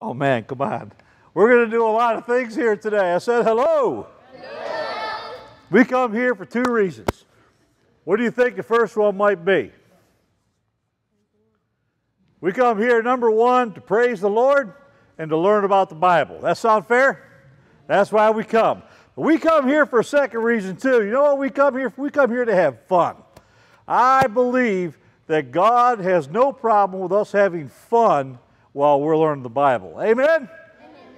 Oh man, come on. We're going to do a lot of things here today. I said hello. hello. We come here for two reasons. What do you think the first one might be? We come here, number one, to praise the Lord and to learn about the Bible. That sound fair? That's why we come. We come here for a second reason too. You know what we come here for? We come here to have fun. I believe that God has no problem with us having fun while we're learning the Bible. Amen? Amen.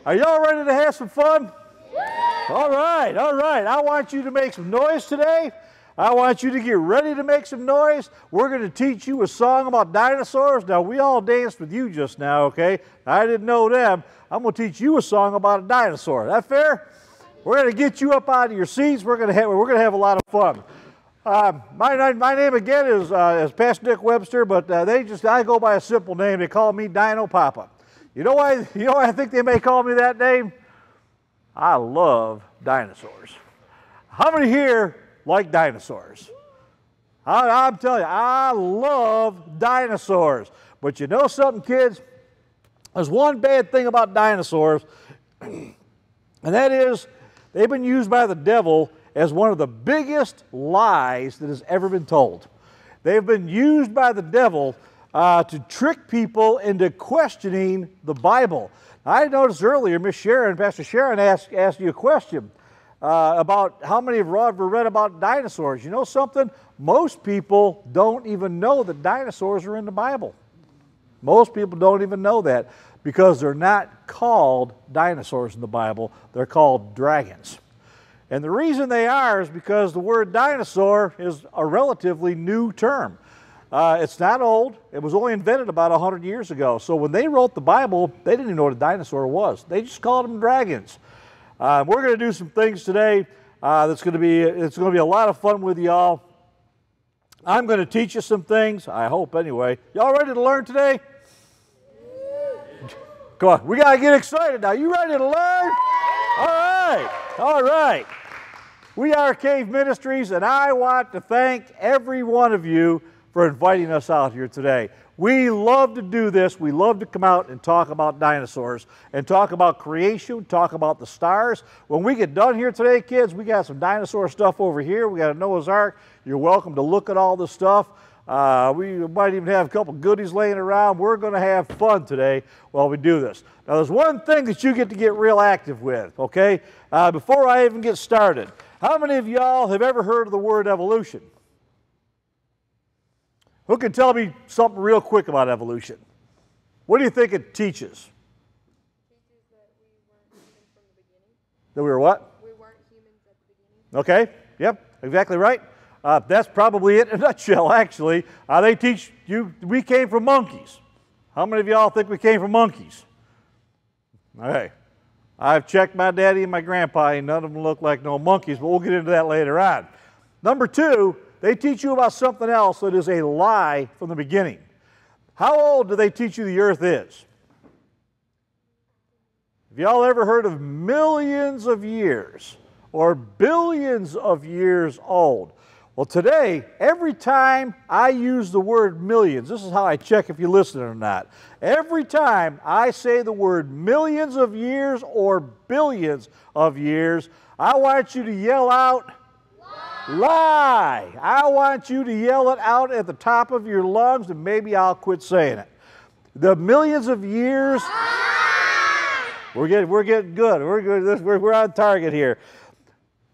Are y'all ready to have some fun? Yeah. All right, all right. I want you to make some noise today. I want you to get ready to make some noise. We're going to teach you a song about dinosaurs. Now, we all danced with you just now, okay? I didn't know them. I'm going to teach you a song about a dinosaur. Is That fair? We're going to get you up out of your seats. We're going to have, we're going to have a lot of fun. Uh, my, my name again is, uh, is Pastor Dick Webster, but uh, they just I go by a simple name. They call me Dino Papa. You know why? You know why I think they may call me that name? I love dinosaurs. How many here like dinosaurs? I, I'm telling you, I love dinosaurs. But you know something, kids? There's one bad thing about dinosaurs, and that is they've been used by the devil as one of the biggest lies that has ever been told. They've been used by the devil uh, to trick people into questioning the Bible. I noticed earlier, Miss Sharon, Pastor Sharon asked, asked you a question uh, about how many of have ever read about dinosaurs. You know something? Most people don't even know that dinosaurs are in the Bible. Most people don't even know that because they're not called dinosaurs in the Bible, they're called dragons. And the reason they are is because the word dinosaur is a relatively new term. Uh, it's not old. It was only invented about 100 years ago. So when they wrote the Bible, they didn't even know what a dinosaur was. They just called them dragons. Uh, we're going to do some things today uh, that's going to be it's going to be a lot of fun with y'all. I'm going to teach you some things. I hope anyway. Y'all ready to learn today? Come on, we got to get excited now. You ready to learn? All right, all right. We are Cave Ministries, and I want to thank every one of you for inviting us out here today. We love to do this. We love to come out and talk about dinosaurs and talk about creation, talk about the stars. When we get done here today, kids, we got some dinosaur stuff over here. We got a Noah's Ark. You're welcome to look at all the stuff. Uh, we might even have a couple goodies laying around. We're going to have fun today while we do this. Now, there's one thing that you get to get real active with, okay? Uh, before I even get started, how many of y'all have ever heard of the word evolution? Who can tell me something real quick about evolution? What do you think it teaches? that we were what? We weren't humans at the beginning. Okay, yep, exactly right. Uh, that's probably it in a nutshell, actually. Uh, they teach you, we came from monkeys. How many of y'all think we came from monkeys? Okay. I've checked my daddy and my grandpa, and none of them look like no monkeys, but we'll get into that later on. Number two, they teach you about something else that is a lie from the beginning. How old do they teach you the earth is? Have y'all ever heard of millions of years or billions of years old? Well, today, every time I use the word millions, this is how I check if you listen or not. Every time I say the word millions of years or billions of years, I want you to yell out, Lie. Lie. I want you to yell it out at the top of your lungs, and maybe I'll quit saying it. The millions of years. Lie. We're getting, we're getting good. We're, good. We're, we're on target here.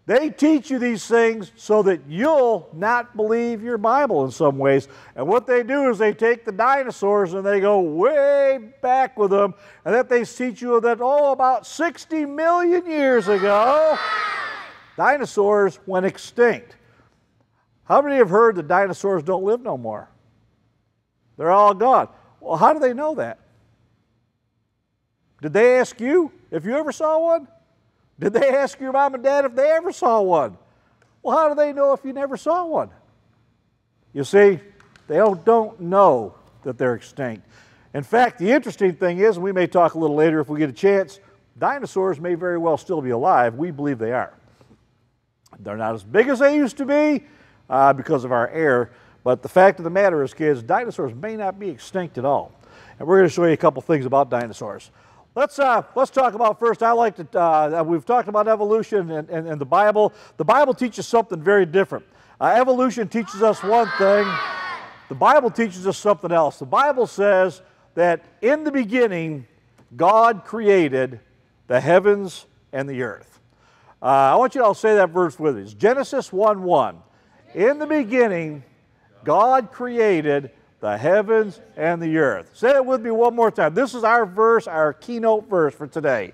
They teach you these things so that you'll not believe your Bible in some ways. And what they do is they take the dinosaurs and they go way back with them, and that they teach you that, oh, about 60 million years ago, dinosaurs went extinct. How many have heard that dinosaurs don't live no more? They're all gone. Well, how do they know that? Did they ask you if you ever saw one? Did they ask your mom and dad if they ever saw one? Well, how do they know if you never saw one? You see, they don't, know that they're extinct. In fact, the interesting thing is, and we may talk a little later if we get a chance, dinosaurs may very well still be alive. We believe they are. They're not as big as they used to be uh, because of our air, but the fact of the matter is, kids, dinosaurs may not be extinct at all. And we're going to show you a couple things about dinosaurs. Let's uh, let's talk about first. I like to. Uh, we've talked about evolution and, and, and, the Bible. The Bible teaches something very different. Uh, evolution teaches us one thing. The Bible teaches us something else. The Bible says that in the beginning, God created the heavens and the earth. Uh, I want you to all say that verse with me. It's Genesis 1 1. In the beginning, God created the heavens and the earth. Say it with me one more time. This is our verse, our keynote verse for today.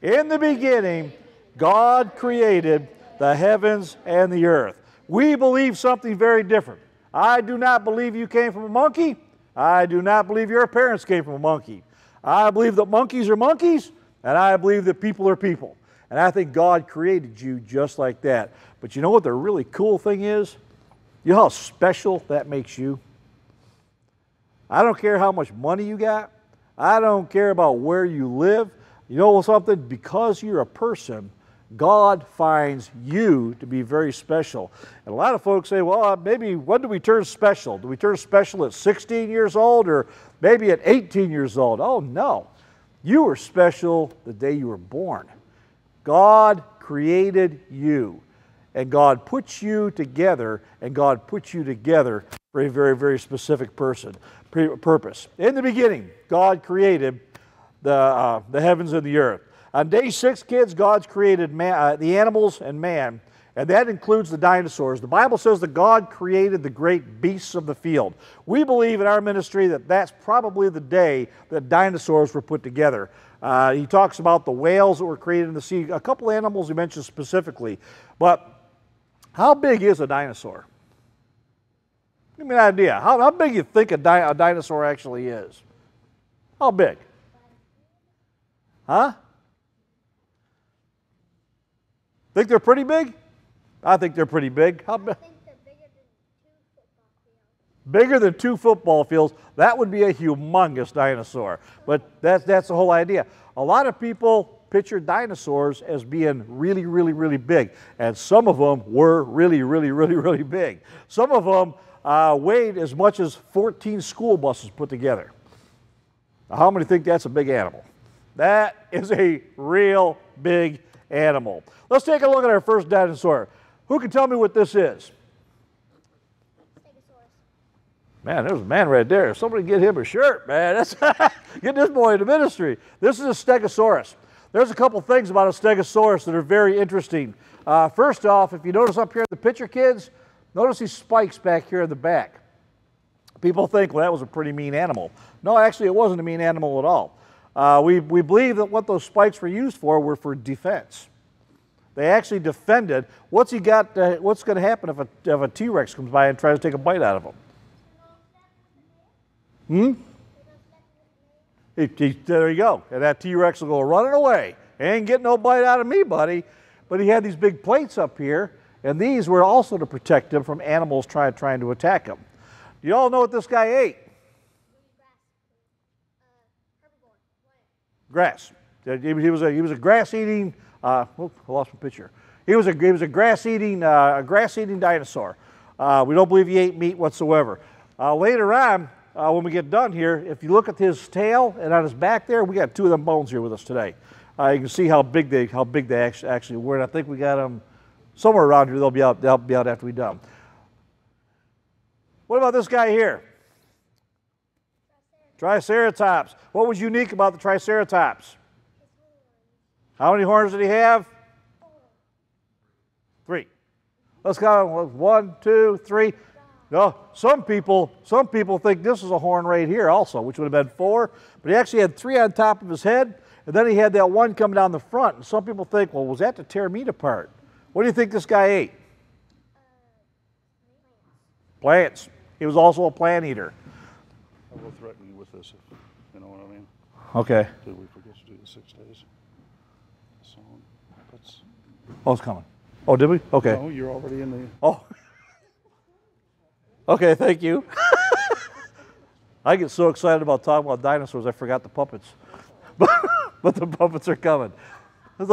In the beginning, God created the heavens and the earth. We believe something very different. I do not believe you came from a monkey. I do not believe your parents came from a monkey. I believe that monkeys are monkeys, and I believe that people are people. And I think God created you just like that. But you know what the really cool thing is? You know how special that makes you? I don't care how much money you got. I don't care about where you live. You know something? Because you're a person, God finds you to be very special. And a lot of folks say, well, uh, maybe when do we turn special? Do we turn special at 16 years old or maybe at 18 years old? Oh, no. You were special the day you were born. God created you, and God puts you together, and God puts you together for a very, very specific person purpose. In the beginning, God created the, uh, the heavens and the earth. On day six, kids, God's created man, uh, the animals and man, and that includes the dinosaurs. The Bible says that God created the great beasts of the field. We believe in our ministry that that's probably the day that dinosaurs were put together. Uh, he talks about the whales that were created in the sea, a couple animals he mentions specifically. But how big is a dinosaur? Give me an idea. How, how big do you think a, di a dinosaur actually is? How big? Huh? Think they're pretty big? I think they're pretty big. How big? Bigger than two football fields. That would be a humongous dinosaur. But that's, that's the whole idea. A lot of people picture dinosaurs as being really, really, really big. And some of them were really, really, really, really big. Some of them uh, weighed as much as 14 school buses put together. Now, how many think that's a big animal? That is a real big animal. Let's take a look at our first dinosaur. Who can tell me what this is? Man, there's a man right there. Somebody get him a shirt, man. That's get this boy into ministry. This is a Stegosaurus. There's a couple things about a Stegosaurus that are very interesting. Uh, first off, if you notice up here in the picture, kids, Notice these spikes back here in the back. People think, well, that was a pretty mean animal. No, actually, it wasn't a mean animal at all. Uh, we, we believe that what those spikes were used for were for defense. They actually defended. What's he got? Uh, what's going to happen if a, if a T-Rex comes by and tries to take a bite out of him? Hmm? He, he, there you go. And that T-Rex will go running away. Ain't getting no bite out of me, buddy. But he had these big plates up here and these were also to protect him from animals try, trying to attack him. Do you all know what this guy ate? Grass. He was a, he was a grass eating, uh, oh, I lost my picture. He was a, he was a grass eating, uh, a grass eating dinosaur. Uh, we don't believe he ate meat whatsoever. Uh, later on, uh, when we get done here, if you look at his tail and on his back there, we got two of them bones here with us today. Uh, you can see how big they, how big they actually, were. And I think we got them Somewhere around here, they'll be out, they'll be out after we're done. What about this guy here? Triceratops. What was unique about the Triceratops? How many horns did he have? Three. Let's go. One, two, three. No, some people, some people think this is a horn right here also, which would have been four, but he actually had three on top of his head, and then he had that one coming down the front. And some people think, well, was that to tear meat apart? What do you think this guy ate? Plants. He was also a plant eater. I will threaten you with this if you know what I mean. Okay. Did we forget to do the six days? Song. That's, Oh, it's coming. Oh, did we? Okay. no, you're already in the. Oh. okay, thank you. I get so excited about talking about dinosaurs, I forgot the puppets. But, but the puppets are coming.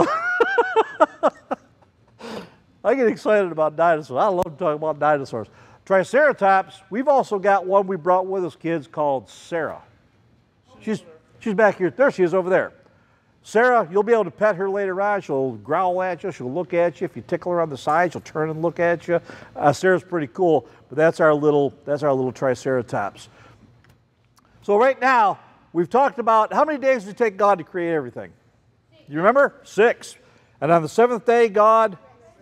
I get excited about dinosaurs. I love talking about dinosaurs. Triceratops, we've also got one we brought with us, kids, called Sarah. She's, she's back here. There she is over there. Sarah, you'll be able to pet her later on. She'll growl at you. She'll look at you. If you tickle her on the side, she'll turn and look at you. Uh, Sarah's pretty cool, but that's our little that's our little Triceratops. So right now we've talked about how many days did it take God to create everything? You remember? Six. And on the seventh day, God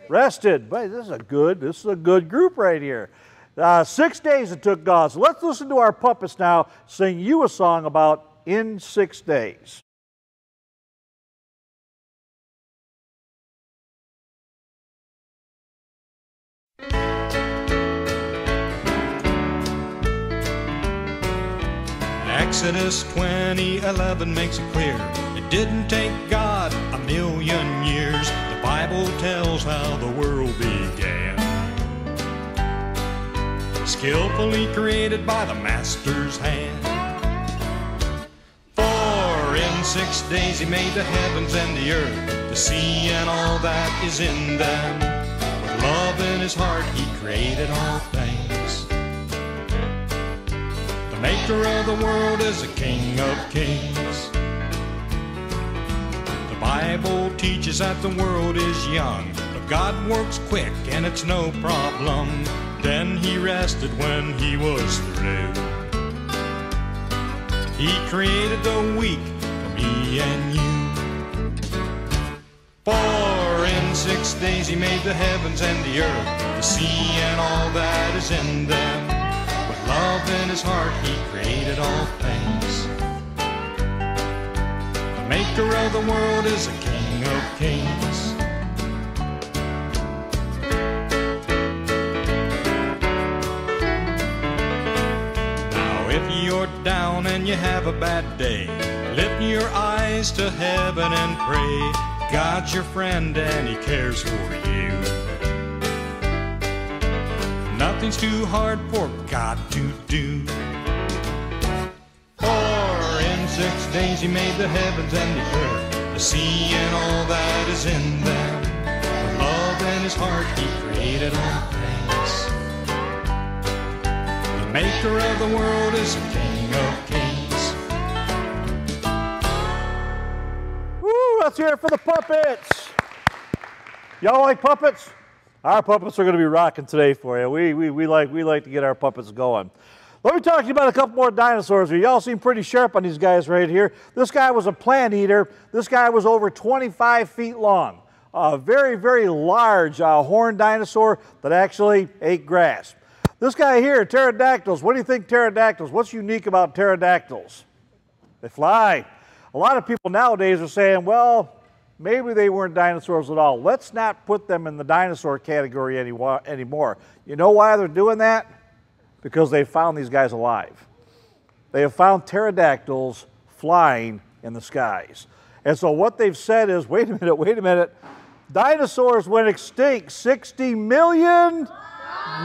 rested. But this is a good this is a good group right here. Uh, six days it took God. So let's listen to our puppets now sing you a song about in six days. Exodus 20:11 makes it clear it didn't take God a million years. The Bible tells how the world began. Skillfully created by the Master's hand. For in six days he made the heavens and the earth, the sea and all that is in them. With love in his heart he created all things. The maker of the world is the King of kings. The Bible teaches that the world is young, but God works quick and it's no problem. Then he rested when he was through. He created the week for me and you. For in six days he made the heavens and the earth, the sea and all that is in them. Love in his heart he created all things. The maker of the world is a King of kings. Now if you're down and you have a bad day, lift your eyes to heaven and pray. God's your friend and he cares for you. Nothing's too hard for God to do. For in six days he made the heavens and the earth, the sea and all that is in them. With love in his heart he created all things. The maker of the world is King of kings. Woo, let's hear it for the puppets. Y'all like puppets? Our puppets are going to be rocking today for you. We, we, we, like, we like to get our puppets going. Let me talk to you about a couple more dinosaurs. Y'all seem pretty sharp on these guys right here. This guy was a plant eater. This guy was over 25 feet long. A very, very large uh, horned dinosaur that actually ate grass. This guy here, pterodactyls. What do you think pterodactyls? What's unique about pterodactyls? They fly. A lot of people nowadays are saying, well, maybe they weren't dinosaurs at all. Let's not put them in the dinosaur category any, anymore. You know why they're doing that? Because they found these guys alive. They have found pterodactyls flying in the skies. And so what they've said is wait a minute, wait a minute. Dinosaurs went extinct 60 million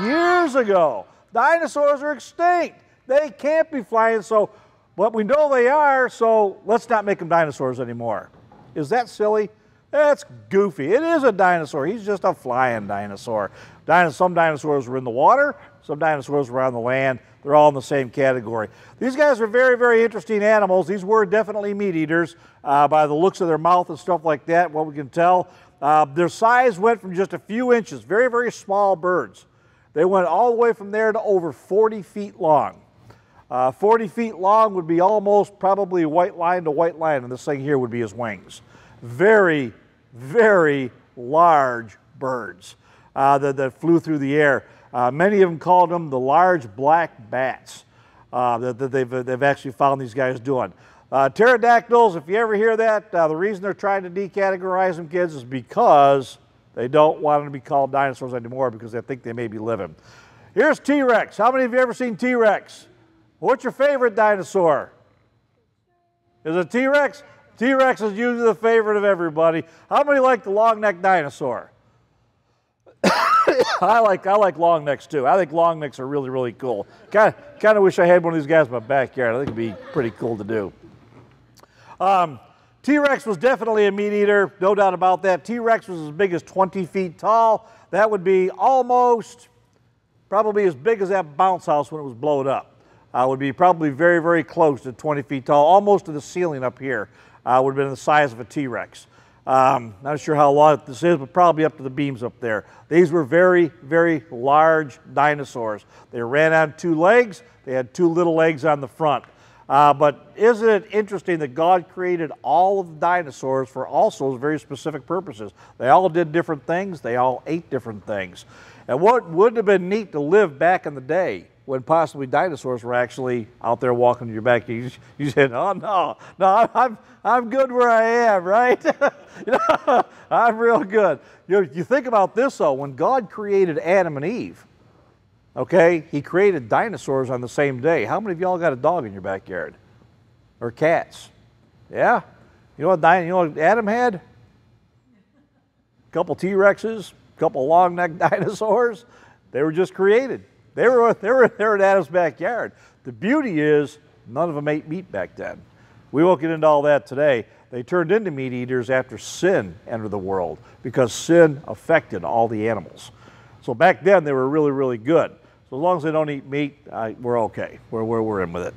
years ago. Dinosaurs are extinct. They can't be flying, so, but we know they are, so let's not make them dinosaurs anymore. Is that silly? That's goofy. It is a dinosaur. He's just a flying dinosaur. Some dinosaurs were in the water, some dinosaurs were on the land. They're all in the same category. These guys are very, very interesting animals. These were definitely meat eaters uh, by the looks of their mouth and stuff like that, what we can tell. Uh, their size went from just a few inches, very, very small birds. They went all the way from there to over 40 feet long. Uh, 40 feet long would be almost probably white line to white line, and this thing here would be his wings. Very, very large birds uh, that, that, flew through the air. Uh, many of them called them the large black bats uh, that, that they've, they've actually found these guys doing. Uh, pterodactyls, if you ever hear that, uh, the reason they're trying to decategorize them, kids, is because they don't want them to be called dinosaurs anymore because they think they may be living. Here's T-Rex. How many of you ever seen T-Rex? What's your favorite dinosaur? Is it T-Rex? T-Rex is usually the favorite of everybody. How many like the long-necked dinosaur? I like I like long necks too. I think long necks are really really cool. Kind of kind of wish I had one of these guys in my backyard. I think it'd be pretty cool to do. Um, T-Rex was definitely a meat eater, no doubt about that. T-Rex was as big as 20 feet tall. That would be almost probably as big as that bounce house when it was blown up. Uh, would be probably very, very close to 20 feet tall, almost to the ceiling up here. Uh, would have been the size of a T-Rex. Um, not sure how long this is, but probably up to the beams up there. These were very, very large dinosaurs. They ran on two legs. They had two little legs on the front. Uh, but isn't it interesting that God created all of the dinosaurs for also very specific purposes? They all did different things. They all ate different things. And what would have been neat to live back in the day when possibly dinosaurs were actually out there walking in your back. You, you said, "Oh no, no, I'm I'm good where I am, right? you know, I'm real good." You, you think about this though, when God created Adam and Eve, okay, He created dinosaurs on the same day. How many of y'all got a dog in your backyard, or cats? Yeah, you know what? You know what Adam had? A couple T Rexes, a couple long necked dinosaurs. They were just created. They were, they were, they were in Adam's backyard. The beauty is none of them ate meat back then. We won't get into all that today. They turned into meat eaters after sin entered the world because sin affected all the animals. So back then they were really, really good. So as long as they don't eat meat, uh, we're okay. We're, we're, we're in with it.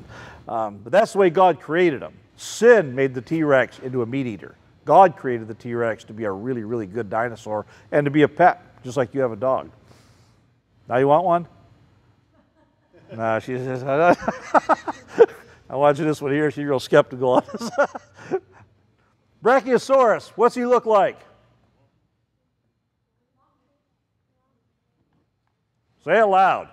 Um, but that's the way God created them. Sin made the T Rex into a meat eater. God created the T Rex to be a really, really good dinosaur and to be a pet, just like you have a dog. Now you want one? No, she says, I you this one here. She's real skeptical on this. Brachiosaurus, what's he look like? Say it loud.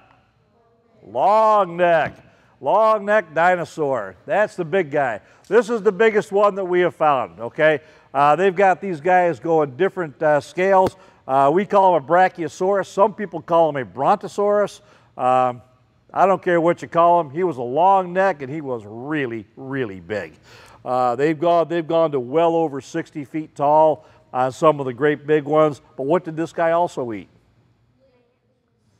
Long neck. Long neck dinosaur. That's the big guy. This is the biggest one that we have found, okay? Uh, they've got these guys going different uh, scales. Uh, we call him a Brachiosaurus. Some people call him a Brontosaurus. Um, I don't care what you call him. He was a long neck and he was really, really big. Uh, they've, gone, they've gone to well over 60 feet tall on some of the great big ones. But what did this guy also eat?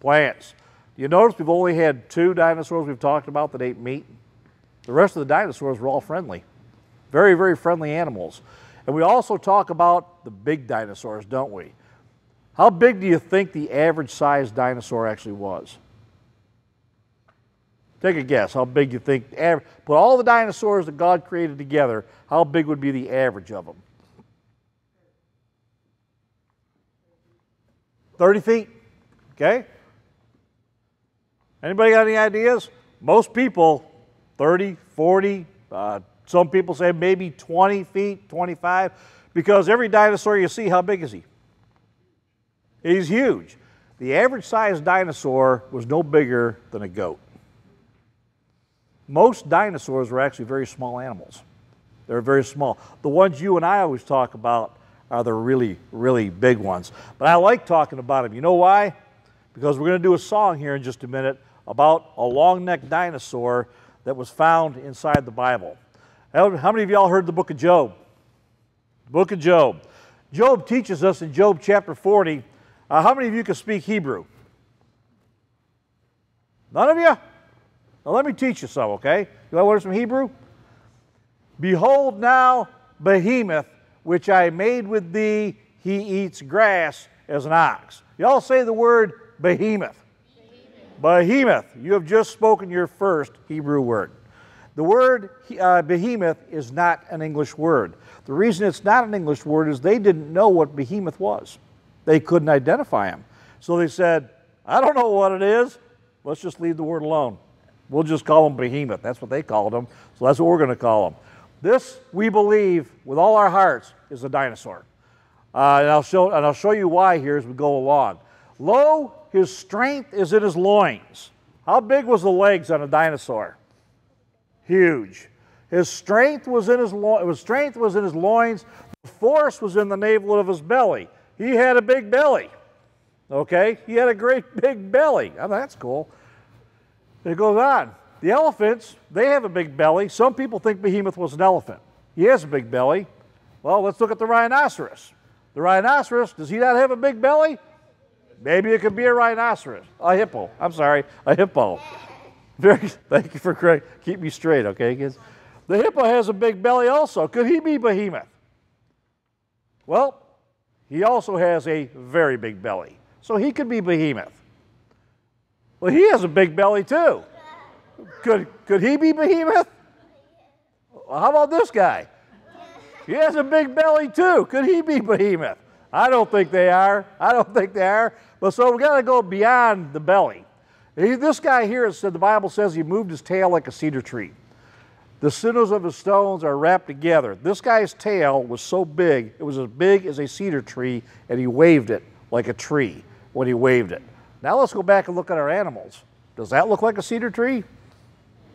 Plants. You notice we've only had two dinosaurs we've talked about that ate meat. The rest of the dinosaurs were all friendly. Very, very friendly animals. And we also talk about the big dinosaurs, don't we? How big do you think the average sized dinosaur actually was? Take a guess how big you think. Put all the dinosaurs that God created together, how big would be the average of them? 30 feet? Okay? Anybody got any ideas? Most people, 30, 40, uh, some people say maybe 20 feet, 25, because every dinosaur you see, how big is he? He's huge. The average sized dinosaur was no bigger than a goat. Most dinosaurs were actually very small animals. They're very small. The ones you and I always talk about are the really, really big ones. But I like talking about them. You know why? Because we're going to do a song here in just a minute about a long necked dinosaur that was found inside the Bible. How many of y'all heard the book of Job? The book of Job. Job teaches us in Job chapter 40. Uh, how many of you can speak Hebrew? None of you? Now let me teach you some, okay? You want to learn some Hebrew? Behold now behemoth, which I made with thee, he eats grass as an ox. Y'all say the word behemoth. behemoth. Behemoth. You have just spoken your first Hebrew word. The word uh, behemoth is not an English word. The reason it's not an English word is they didn't know what behemoth was. They couldn't identify him. So they said, I don't know what it is. Let's just leave the word alone. We'll just call them behemoth. That's what they called them. So that's what we're going to call them. This, we believe, with all our hearts, is a dinosaur. Uh, and, I'll show, and I'll show you why here as we go along. Lo, his strength is in his loins. How big was the legs on a dinosaur? Huge. His strength was in his, lo- his strength was in his loins. The force was in the navel of his belly. He had a big belly. Okay? He had a great big belly. Oh, that's cool. It goes on. The elephants, they have a big belly. Some people think Behemoth was an elephant. He has a big belly. Well, let's look at the rhinoceros. The rhinoceros, does he not have a big belly? Maybe it could be a rhinoceros. A hippo. I'm sorry, a hippo. Very, thank you for correct. Keep me straight, okay, kids? The hippo has a big belly also. Could he be Behemoth? Well, he also has a very big belly. So he could be Behemoth. Well, he has a big belly too. Could, could he be behemoth? Well, how about this guy? He has a big belly too. Could he be behemoth? I don't think they are. I don't think they are. But so we got to go beyond the belly. He, this guy here, said the Bible says he moved his tail like a cedar tree. The sinews of his stones are wrapped together. This guy's tail was so big, it was as big as a cedar tree, and he waved it like a tree when he waved it. Now let's go back and look at our animals. Does that look like a cedar tree?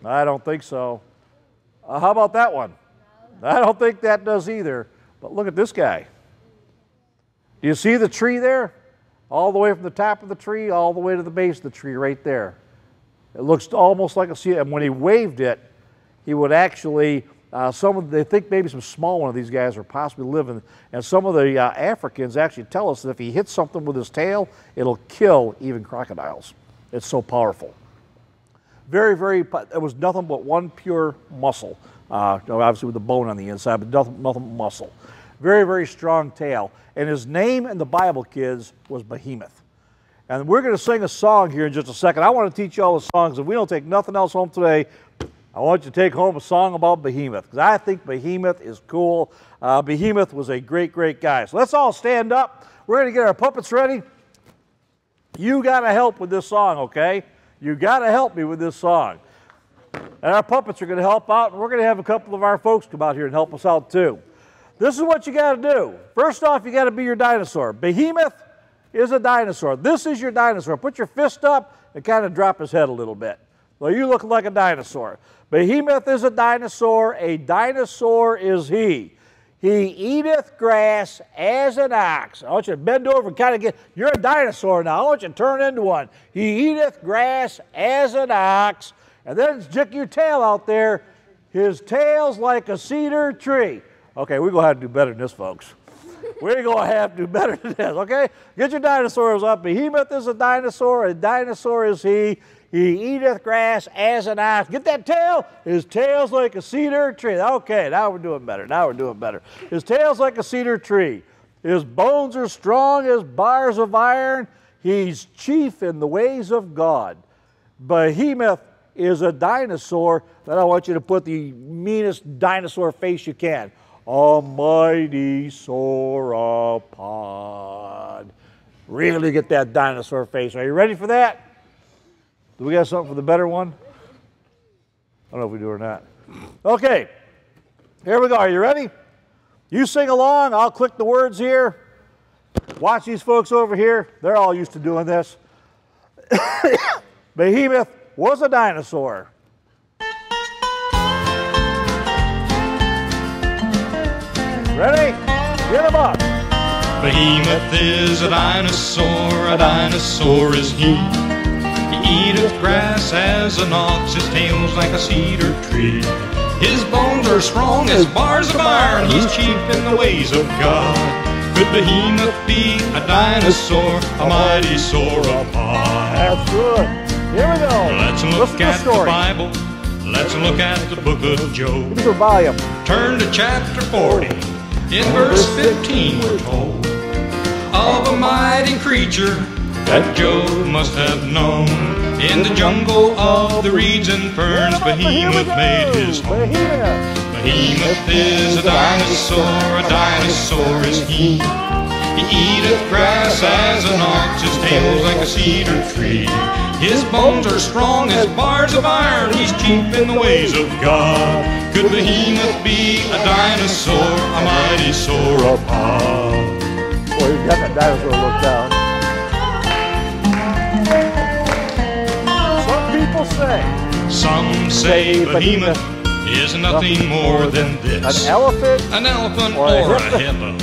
I don't think so. Uh, how about that one? I don't think that does either. But look at this guy. Do you see the tree there? All the way from the top of the tree, all the way to the base of the tree, right there. It looks almost like a cedar. And when he waved it, he would actually, uh, some of, they think maybe some small one of these guys are possibly living. And some of the uh, Africans actually tell us that if he hits something with his tail, it'll kill even crocodiles. It's so powerful. Very, very, it was nothing but one pure muscle. Uh, obviously with the bone on the inside, but nothing, nothing muscle. Very, very strong tail. And his name in the Bible, kids, was Behemoth. And we're going to sing a song here in just a second. I want to teach you all the songs. If we don't take nothing else home today, I want you to take home a song about Behemoth because I think Behemoth is cool. Uh, Behemoth was a great, great guy. So let's all stand up. We're going to get our puppets ready. You got to help with this song, okay? You got to help me with this song. And our puppets are going to help out, and we're going to have a couple of our folks come out here and help us out too. This is what you got to do. First off, you got to be your dinosaur. Behemoth is a dinosaur. This is your dinosaur. Put your fist up and kind of drop his head a little bit. Well, you look like a dinosaur. Behemoth is a dinosaur. A dinosaur is he. He eateth grass as an ox. I want you to bend over and kind of get, you're a dinosaur now. I want you to turn into one. He eateth grass as an ox. And then stick your tail out there. His tail's like a cedar tree. Okay, we're going to have to do better than this, folks. We're going to have to do better than this, okay? Get your dinosaurs up. Behemoth is a dinosaur. A dinosaur is he. He eateth grass as an ox. Get that tail? His tail's like a cedar tree. Okay, now we're doing better. Now we're doing better. His tail's like a cedar tree. His bones are strong as bars of iron. He's chief in the ways of God. Behemoth is a dinosaur that I want you to put the meanest dinosaur face you can. A mighty sauropod. Really get that dinosaur face. Are you ready for that? Do we got something for the better one? I don't know if we do or not. Okay, here we go. Are you ready? You sing along. I'll click the words here. Watch these folks over here. They're all used to doing this. Behemoth was a dinosaur. Ready? Get them up. Behemoth is a dinosaur, a dinosaur is he. He eateth grass as an ox, his tail's like a cedar tree. His bones are strong as bars of iron, he's chief in the ways of God. Could Behemoth be a dinosaur, a mighty sauropod? That's good. Here we go. Let's look the at the story. Bible. Let's look at the book of Job. Give us a volume. Turn to chapter 40. In verse 15, we're told of a mighty creature that Job must have known. In the jungle of the reeds and ferns, Behemoth made his home. Behemoth. Is a dinosaur, a dinosaur is he. He eateth grass as an ox, his tail's like a cedar tree. His bones are strong as bars of iron, he's chief in the ways of God. Could Behemoth be a dinosaur, a mighty sauropod? Boy, you got that dinosaur look down. Say Some say Behemoth is nothing more than this. an elephant. An elephant Or a or a hippo.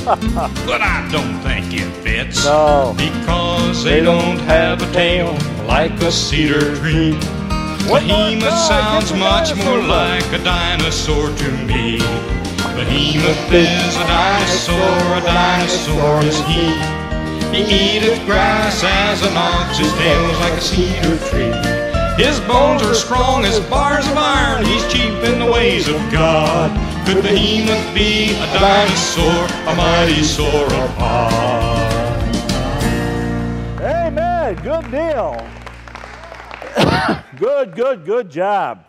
But I don't think it fits. No. Because they don't have a tail like a cedar tree. What Behemoth sounds much more like a dinosaur to me. Behemoth is a dinosaur, a dinosaur is he. He eateth grass as an ox, his tail's like a cedar tree. His bones are strong as bars of iron, he's cheap in the ways of God. Could Behemoth be a dinosaur, a mighty sauropod? Amen. Good deal. Good, good, good job.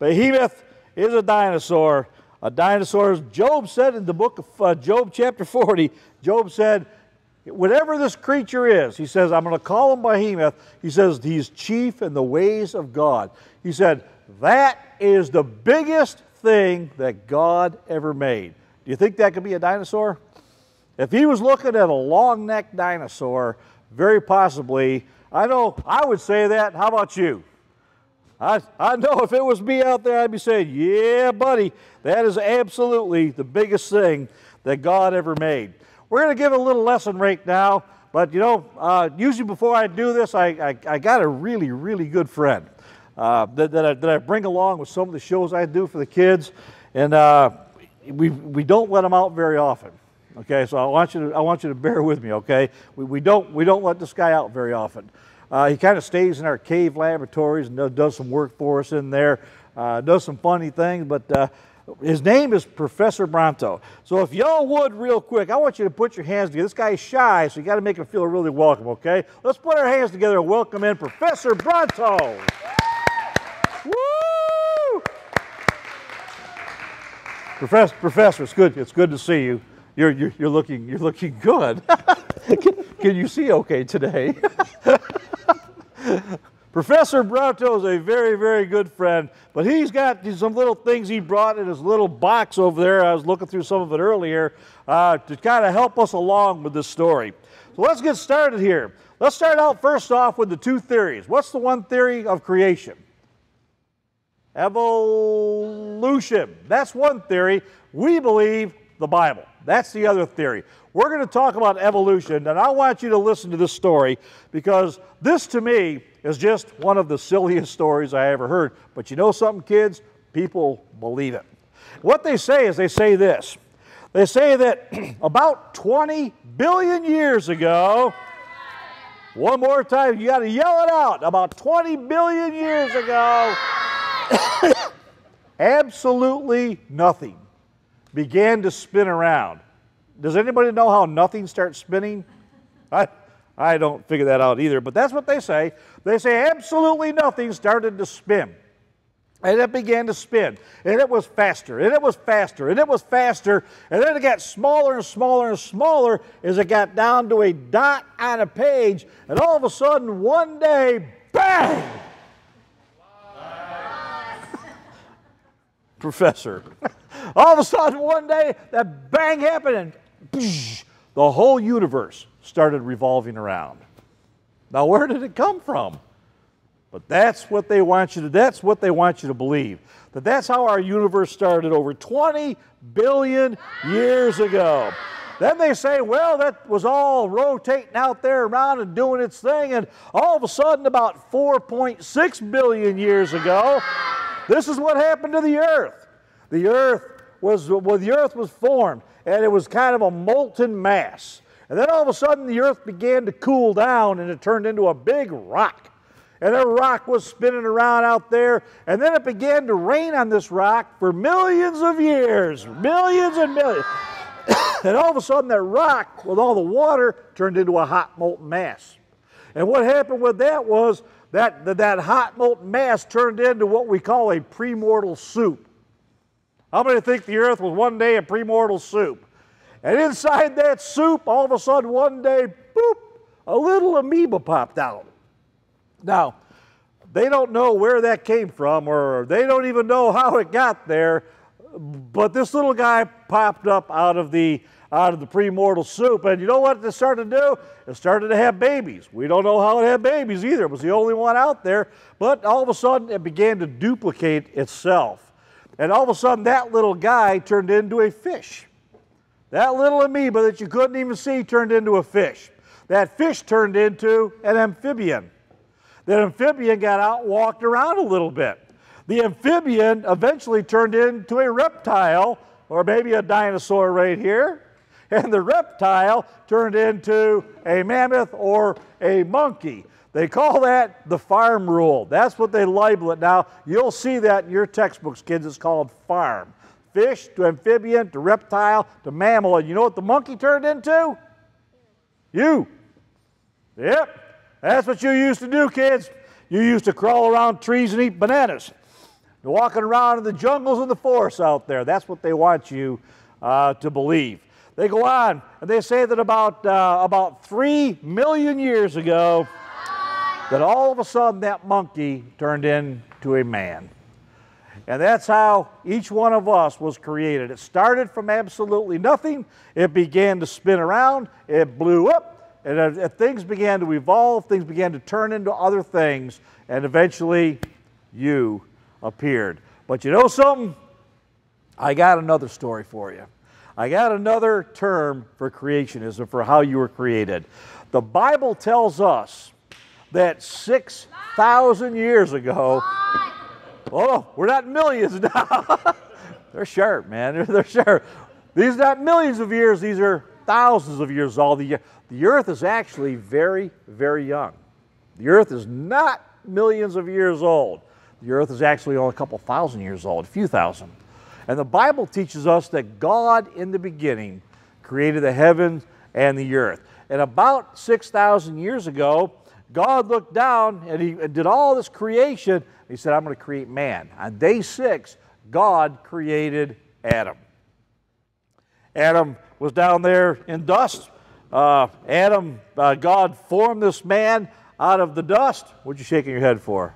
Behemoth is a dinosaur. A dinosaur, Job said in the book of uh, Job, chapter 40, Job said, whatever this creature is, he says, I'm going to call him Behemoth. He says, he's chief in the ways of God. He said, that is the biggest thing that God ever made. Do you think that could be a dinosaur? If he was looking at a long necked dinosaur, very possibly, I know I would say that. How about you? I, I know if it was me out there, I'd be saying, yeah, buddy, that is absolutely the biggest thing that God ever made. We're going to give a little lesson right now, but you know, uh, usually before I do this, I, I, I got a really, really good friend uh, that, that I, that, I, bring along with some of the shows I do for the kids, and uh, we, we don't let them out very often. Okay, so I want you to, I want you to bear with me, okay? We, we, don't, we don't let this guy out very often. Uh, he kind of stays in our cave laboratories and does some work for us in there, uh, does some funny things, but uh, his name is Professor Bronto. So if y'all would, real quick, I want you to put your hands together. This guy is shy, so you got to make him feel really welcome, okay? Let's put our hands together and welcome in Professor Bronto. Woo! Professor, Professor, it's good. It's good to see you. You're, you're, you're looking you're looking good. can, can you see okay today? Professor Bronto is a very, very good friend, but he's got some little things he brought in his little box over there. I was looking through some of it earlier uh, to kind of help us along with this story. So let's get started here. Let's start out first off with the two theories. What's the one theory of creation? Evolution. That's one theory. We believe the Bible. That's the other theory. We're going to talk about evolution, and I want you to listen to this story because this to me is just one of the silliest stories I ever heard. But you know something, kids? People believe it. What they say is they say this they say that about 20 billion years ago, one more time, you got to yell it out. About 20 billion years ago, absolutely nothing began to spin around. Does anybody know how nothing starts spinning? I, I don't figure that out either, but that's what they say. They say absolutely nothing started to spin. And it began to spin. And it was faster, and it was faster, and it was faster. And then it got smaller and smaller and smaller as it got down to a dot on a page. And all of a sudden, one day, bang! Professor. All of a sudden, one day, that bang happened, the whole universe started revolving around. Now, where did it come from? But that's what they want you to that's what they want you to believe. That that's how our universe started over 20 billion years ago. Then they say, well, that was all rotating out there around and doing its thing, and all of a sudden, about 4.6 billion years ago, this is what happened to the earth. The earth was well, the earth was formed and it was kind of a molten mass. And then all of a sudden the earth began to cool down and it turned into a big rock. And that rock was spinning around out there, and then it began to rain on this rock for millions of years, millions and millions. and all of a sudden, that rock with all the water turned into a hot molten mass. And what happened with that was that, that, hot molten mass turned into what we call a primordial soup. How many think the earth was one day a primordial soup? And inside that soup, all of a sudden, one day, boop, a little amoeba popped out. Now, they don't know where that came from, or they don't even know how it got there, but this little guy popped up out of the out of the primordial soup. And you know what it started to do? It started to have babies. We don't know how it had babies either. It was the only one out there. But all of a sudden, it began to duplicate itself. And all of a sudden, that little guy turned into a fish. That little amoeba that you couldn't even see turned into a fish. That fish turned into an amphibian. That amphibian got out walked around a little bit. The amphibian eventually turned into a reptile, or maybe a dinosaur right here. And the reptile turned into a mammoth or a monkey. They call that the farm rule. That's what they label it now. You'll see that in your textbooks, kids. It's called farm. Fish to amphibian to reptile to mammal. And you know what the monkey turned into? You. Yep. That's what you used to do, kids. you used to crawl around trees and eat bananas. You're walking around in the jungles and the forests out there. That's what they want you uh, to believe. They go on and they say that about, uh, about three million years ago, that all of a sudden that monkey turned into a man. And that's how each one of us was created. It started from absolutely nothing, it began to spin around, it blew up, and things began to evolve, things began to turn into other things, and eventually you appeared. But you know something? I got another story for you. I got another term for creationism, for how you were created. The Bible tells us that 6,000 years ago, oh, we're not millions now. they're sharp, man. They're, sharp. These are not millions of years, these are thousands of years old. The, the earth is actually very, very young. The earth is not millions of years old. The earth is actually only a couple thousand years old, a few thousand. And the Bible teaches us that God in the beginning created the heavens and the earth. And about 6,000 years ago, God looked down and he did all this creation. He said, I'm going to create man. On day six, God created Adam. Adam was down there in dust. Uh, Adam, uh, God formed this man out of the dust. What are you shaking your head for?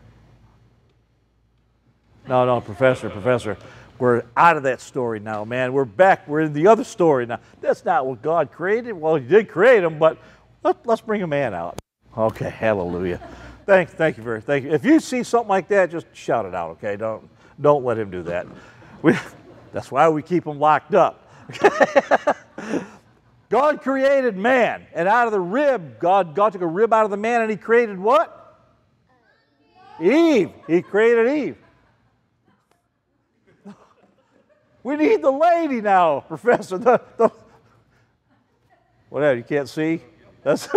No, no, professor, professor. We're out of that story now, man. We're back. We're in the other story now. That's not what God created. Well, He did create him, but let, us bring a man out. Okay, hallelujah. Thank, thank you very, thank you. If you see something like that, just shout it out. Okay, don't, don't let him do that. We, that's why we keep him locked up. God created man, and out of the rib, God, God took a rib out of the man, and He created what? Eve. He created Eve. We need the lady now, Professor. The, the, whatever, you can't see? That's,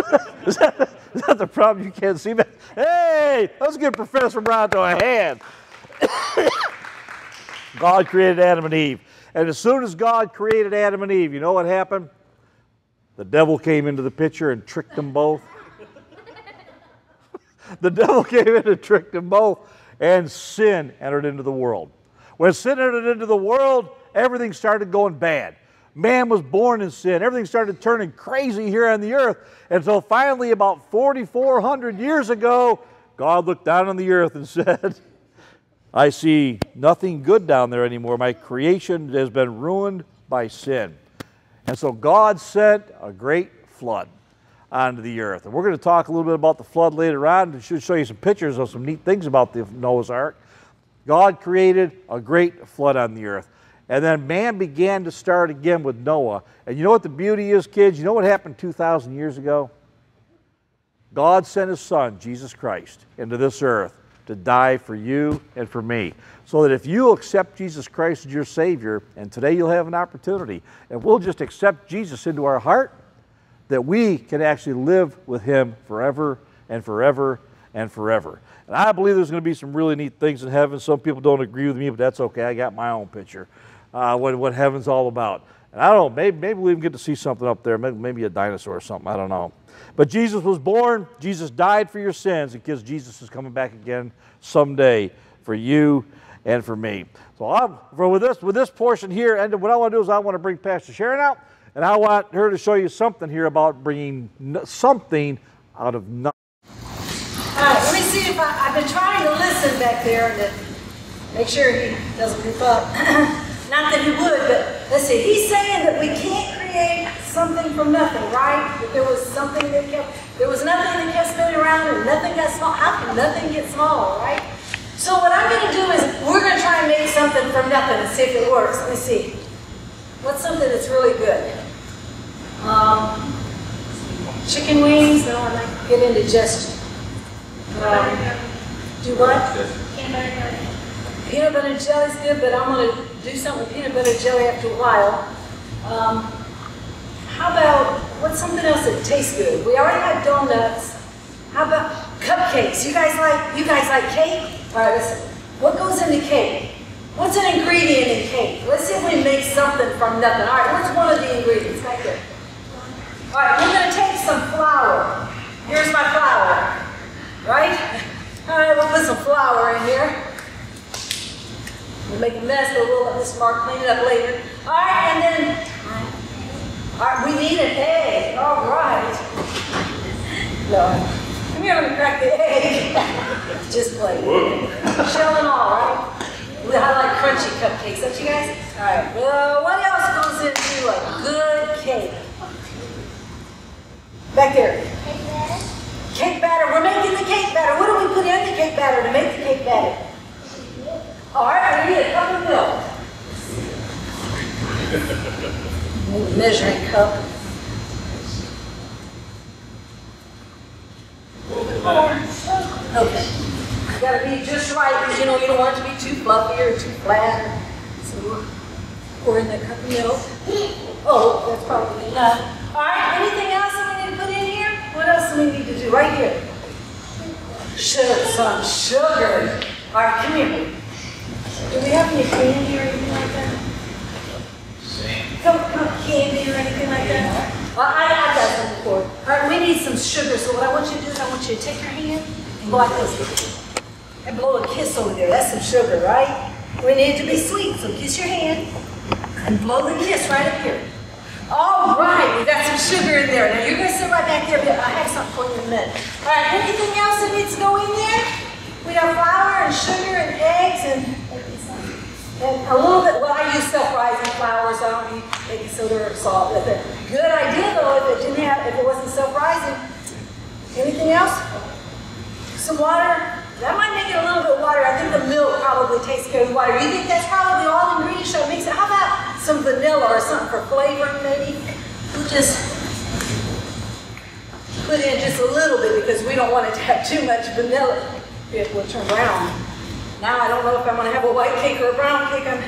is, that, is that the problem? You can't see me? Hey, let's give Professor Bronto a hand. God created Adam and Eve. And as soon as God created Adam and Eve, you know what happened? The devil came into the picture and tricked them both. the devil came in and tricked them both, and sin entered into the world. When sin entered into the world, everything started going bad. Man was born in sin. Everything started turning crazy here on the earth. Until finally, about 4,400 years ago, God looked down on the earth and said, I see nothing good down there anymore. My creation has been ruined by sin. And so God sent a great flood onto the earth. And we're going to talk a little bit about the flood later on. Should show you some pictures of some neat things about the Noah's Ark. God created a great flood on the earth. And then man began to start again with Noah. And you know what the beauty is, kids? You know what happened 2,000 years ago? God sent his son, Jesus Christ, into this earth to die for you and for me. So that if you accept Jesus Christ as your Savior, and today you'll have an opportunity, and we'll just accept Jesus into our heart, that we can actually live with him forever and forever and forever. And I believe there's going to be some really neat things in heaven. Some people don't agree with me, but that's okay. I got my own picture uh, what, what heaven's all about. And I don't know, maybe, maybe we even get to see something up there, maybe, maybe a dinosaur or something, I don't know. But Jesus was born, Jesus died for your sins, because Jesus is coming back again someday for you and for me. So I'm, for with this with this portion here, and what I want to do is I want to bring Pastor Sharon out, and I want her to show you something here about bringing something out of nothing. Let me see if I, I've been trying to listen back there and to make sure he doesn't goof up. Not that he would, but let's see. He's saying that we can't create something from nothing, right? That there was something that kept, there was nothing that kept spinning around and nothing got small. How can nothing get small, right? So what I'm going to do is we're going to try and make something from nothing and see if it works. Let me see. What's something that's really good? Um, chicken wings. No, I might get indigestion. Um, do what? Peanut butter and jelly is good, but I'm going to do something with peanut butter jelly after a while. Um, how about, what's something else that tastes good? We already have donuts. How about cupcakes? You guys like, you guys like cake? All right, listen. What goes into cake? What's an ingredient in cake? Let's see if we make something from nothing. All right, what's one of the ingredients? Right there. All right, we're going to take some flour. Here's my flour. Right? All right, we'll put some flour in here. We'll make a mess, but we'll let Miss Mark clean it up later. All right, and then, all right, we need an egg. All right. No. Come here, let me crack the egg. Just play. Shell and all, right? We- I like crunchy cupcakes, don't you guys? All right. Well, what else goes into a good cake? Back there. Cake batter. We're making the cake batter. What do we put in the cake batter to make the cake batter? We need a cup of milk. Measuring cup. Okay. You gotta be just right, because you know, you don't want it to be too fluffy or too flat. So pour in the cup of milk. Oh, that's probably enough. All right, anything else that we need to put in here? What else do we need to do? Right here. Sugar, some sugar. All right, come here. Do we have any candy or anything like that? Come, come, candy or anything like that? Well, I, I got some before. All right, we need some sugar. So what I want you to do is I want you to take your hand and go like this. And blow a kiss over there. That's some sugar, right? We need to be sweet, so kiss your hand and blow the kiss right up here. All right, we got some sugar in there. Now you're gonna sit right back there, but I have something for you in a minute. All right, anything else that needs to go in there? We got flour and sugar and eggs and, and a little bit, well, I use self-rising flour, so I don't need baking soda or salt. That's a good idea though, if it didn't have, if it wasn't self-rising. Anything else? Some water. That might make it a little bit water. I think the milk probably tastes of the water. You think that's probably all the ingredients? Should mix it? How about some vanilla or something for flavoring maybe? We'll just put in just a little bit because we don't want it to have too much vanilla. It will turn brown. Now I don't know if I'm going to have a white cake or a brown cake. I'm,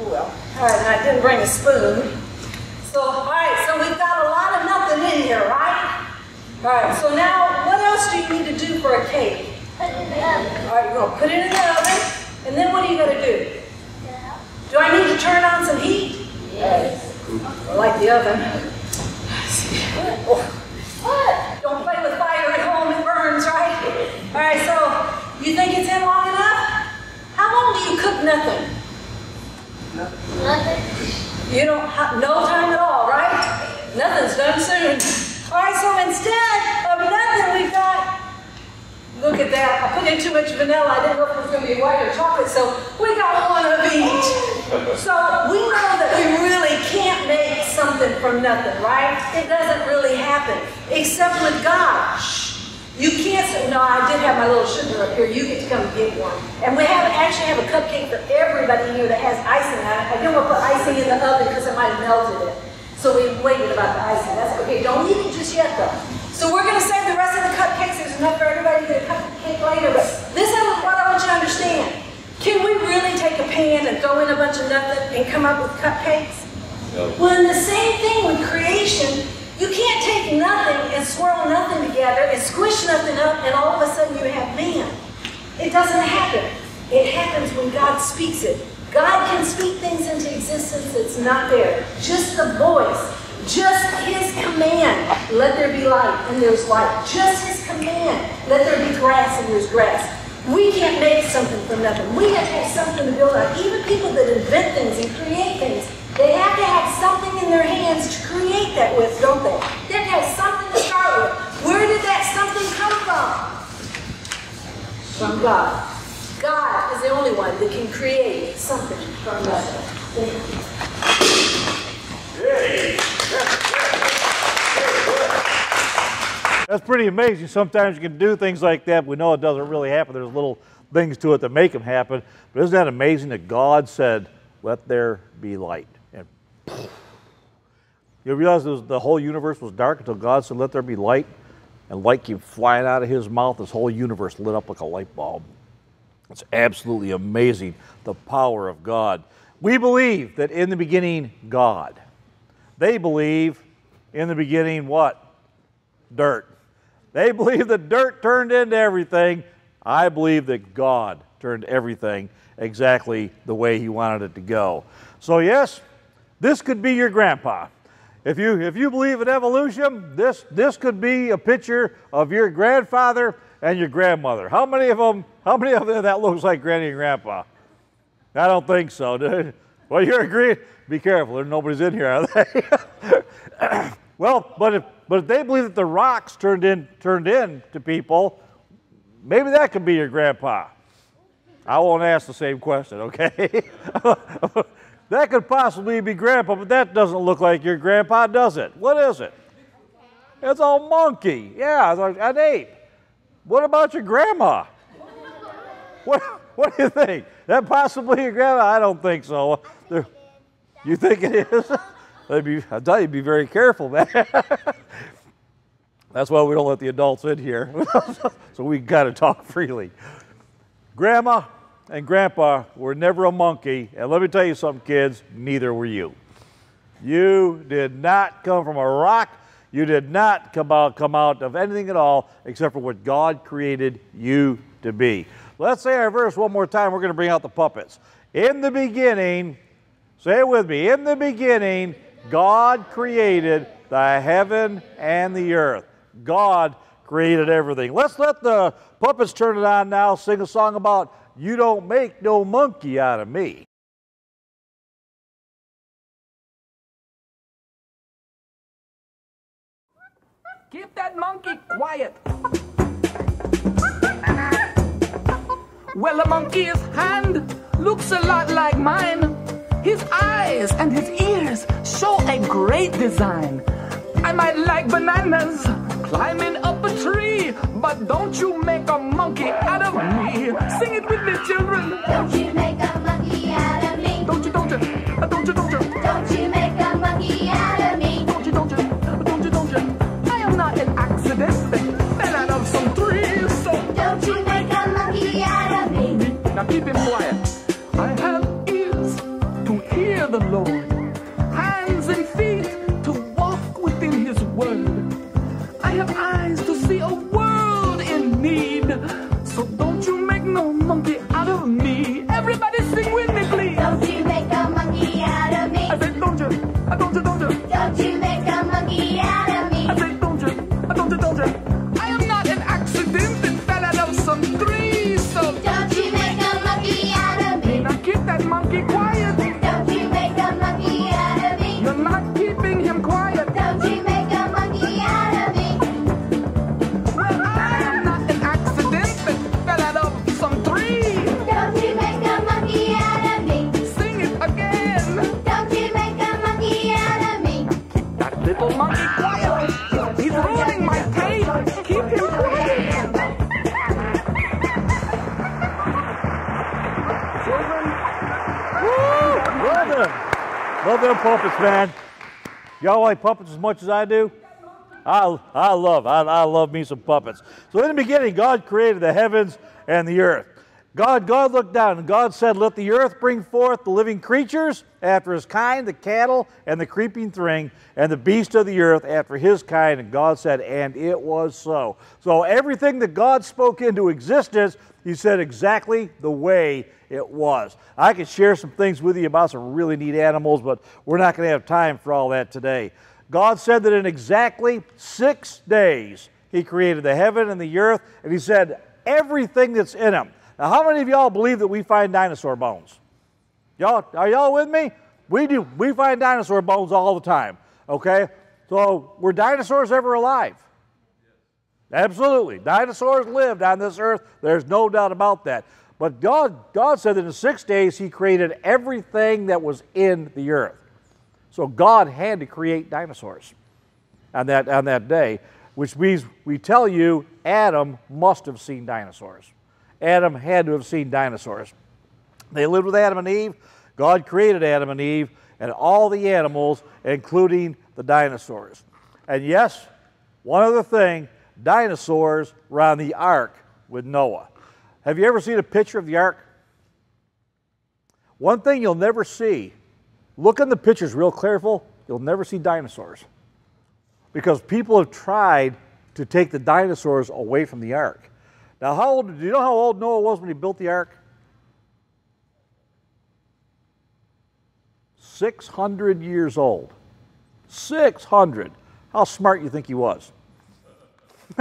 oh well. All right, I didn't bring a spoon. So, all right, so we've got a lot of nothing in here, right? All right, so now what else do you need to do for a cake? All right, you're going to put it in the oven, and then what are you going to do? Do I need to turn on some heat? Yes. I like the oven. Oh. Don't play with fire at home, it burns, right? All right, so you think it's in long enough? How long do you cook nothing? Nothing. nothing. You don't have no time at all, right? Nothing's done soon. All right, so instead of nothing, we've got, look at that. I put in too much vanilla. I didn't know if it was going to be white or chocolate, so we got one of each. So we know that we really can't make something from nothing, right? It doesn't really happen, except with God. You can't say, no, I did have my little sugar up here. You get to come get one. And we have actually have a cupcake for everybody here that has icing on it. I didn't want to put icing in the oven because it might have melted it. So we waited about the icing. That's okay. Don't eat it just yet, though. So we're going to save the rest of the cupcakes. There's enough for everybody to get a cupcake later. But this is what I want you to understand. Can we really take a pan and throw in a bunch of nothing and come up with cupcakes? Well, in the same thing with creation, you can't take nothing and swirl nothing together and squish nothing up and all of a sudden you have man. It doesn't happen. It happens when God speaks it. God can speak things into existence that's not there. Just the voice, just his command, let there be light and there's light. Just his command, let there be grass and there's grass. We can't make something from nothing. We have to have something to build on. Even people that invent things and create things, they have to have something in their hands to create that with, don't they? They have to have something. Where did that something come from? From God. God is the only one that can create something from nothing. That's pretty amazing. Sometimes you can do things like that. We know it doesn't really happen. There's little things to it that make them happen. But isn't that amazing that God said, "Let there be light," and you realize the whole universe was dark until God said, "Let there be light," and light came flying out of His mouth. This whole universe lit up like a light bulb. It's absolutely amazing the power of God. We believe that in the beginning, God. They believe in the beginning what? Dirt. They believe that dirt turned into everything. I believe that God turned everything exactly the way He wanted it to go. So, yes, this could be your grandpa. If you, if you believe in evolution, this, this could be a picture of your grandfather and your grandmother. How many of them? How many of them that looks like Granny and Grandpa? I don't think so, dude. Well, you're agreeing. Be careful. Nobody's in here, are they? well, but if but if they believe that the rocks turned in turned in to people, maybe that could be your grandpa. I won't ask the same question, okay? that could possibly be grandpa, but that doesn't look like your grandpa, does it? What is it? It's a monkey. Yeah, it's like an ape. What about your grandma? What, what do you think? That possibly your grandma? I don't think so. There, you think it is? Be, I tell you, be very careful, man. That's why we don't let the adults in here. so we got to talk freely. Grandma and Grandpa were never a monkey, and let me tell you something, kids, neither were you. You did not come from a rock. You did not come out, come out of anything at all except for what God created you to be. Let's say our verse one more time. We're going to bring out the puppets. In the beginning, say it with me. In the beginning, God created the heaven and the earth. God created everything. Let's let the puppets turn it on now, sing a song about You Don't Make No Monkey Out of Me. Keep that monkey quiet. Well, a monkey's hand looks a lot like mine. His eyes and his ears show a great design. I might like bananas climbing up tree, but don't you make a monkey out of me. Sing it with me, children. Don't you make a monkey out of me. Don't you, don't you, don't you, don't you. Don't you make a monkey out of me. Don't you, don't you, don't you, don't you. I am not an accident. Fell out of some tree, so Don't you make a monkey out of me. Now keep him quiet. I have ears to hear the Lord, hands and feet to walk within His word. I have eyes So don't you make no monkey out of me. Everybody sing with me, puppets, man. Y'all like puppets as much as I do? I, I love, I, I love me some puppets. So in the beginning, God created the heavens and the earth. God, God looked down and God said, Let the earth bring forth the living creatures after his kind, the cattle and the creeping thing, and the beast of the earth after his kind. And God said, And it was so. So everything that God spoke into existence, he said exactly the way it was. I could share some things with you about some really neat animals, but we're not going to have time for all that today. God said that in exactly six days, He created the heaven and the earth, and He said everything that's in them. Now, how many of y'all believe that we find dinosaur bones? Y'all, are y'all with me? We do. We find dinosaur bones all the time. Okay? So, were dinosaurs ever alive? Absolutely. Dinosaurs lived on this earth. There's no doubt about that. But God, God said that in six days He created everything that was in the earth. So God had to create dinosaurs on that, on that day, which means we tell you Adam must have seen dinosaurs. Adam had to have seen dinosaurs. They lived with Adam and Eve. God created Adam and Eve and all the animals, including the dinosaurs. And yes, one other thing dinosaurs were on the ark with Noah. Have you ever seen a picture of the ark? One thing you'll never see, look in the pictures real careful, you'll never see dinosaurs. Because people have tried to take the dinosaurs away from the ark. Now, how old, do you know how old Noah was when he built the ark? 600 years old. 600. How smart you think he was?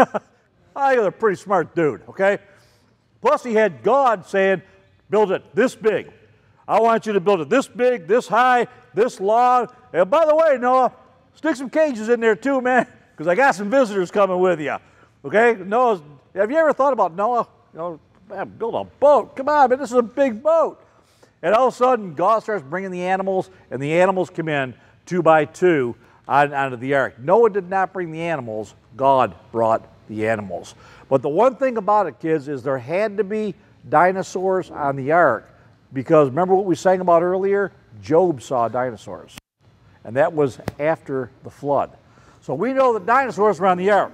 I think a pretty smart dude, okay? Plus, he had God saying, build it this big. I want you to build it this big, this high, this long. And by the way, Noah, stick some cages in there too, man, because I got some visitors coming with you. Okay? Noah's, have you ever thought about Noah? You know, man, build a boat. Come on, man, this is a big boat. And all of a sudden, God starts bringing the animals, and the animals come in two by two on, onto the ark. Noah did not bring the animals, God brought the animals. But the one thing about it, kids, is there had to be dinosaurs on the ark because remember what we sang about earlier? Job saw dinosaurs. And that was after the flood. So we know that dinosaurs were on the ark.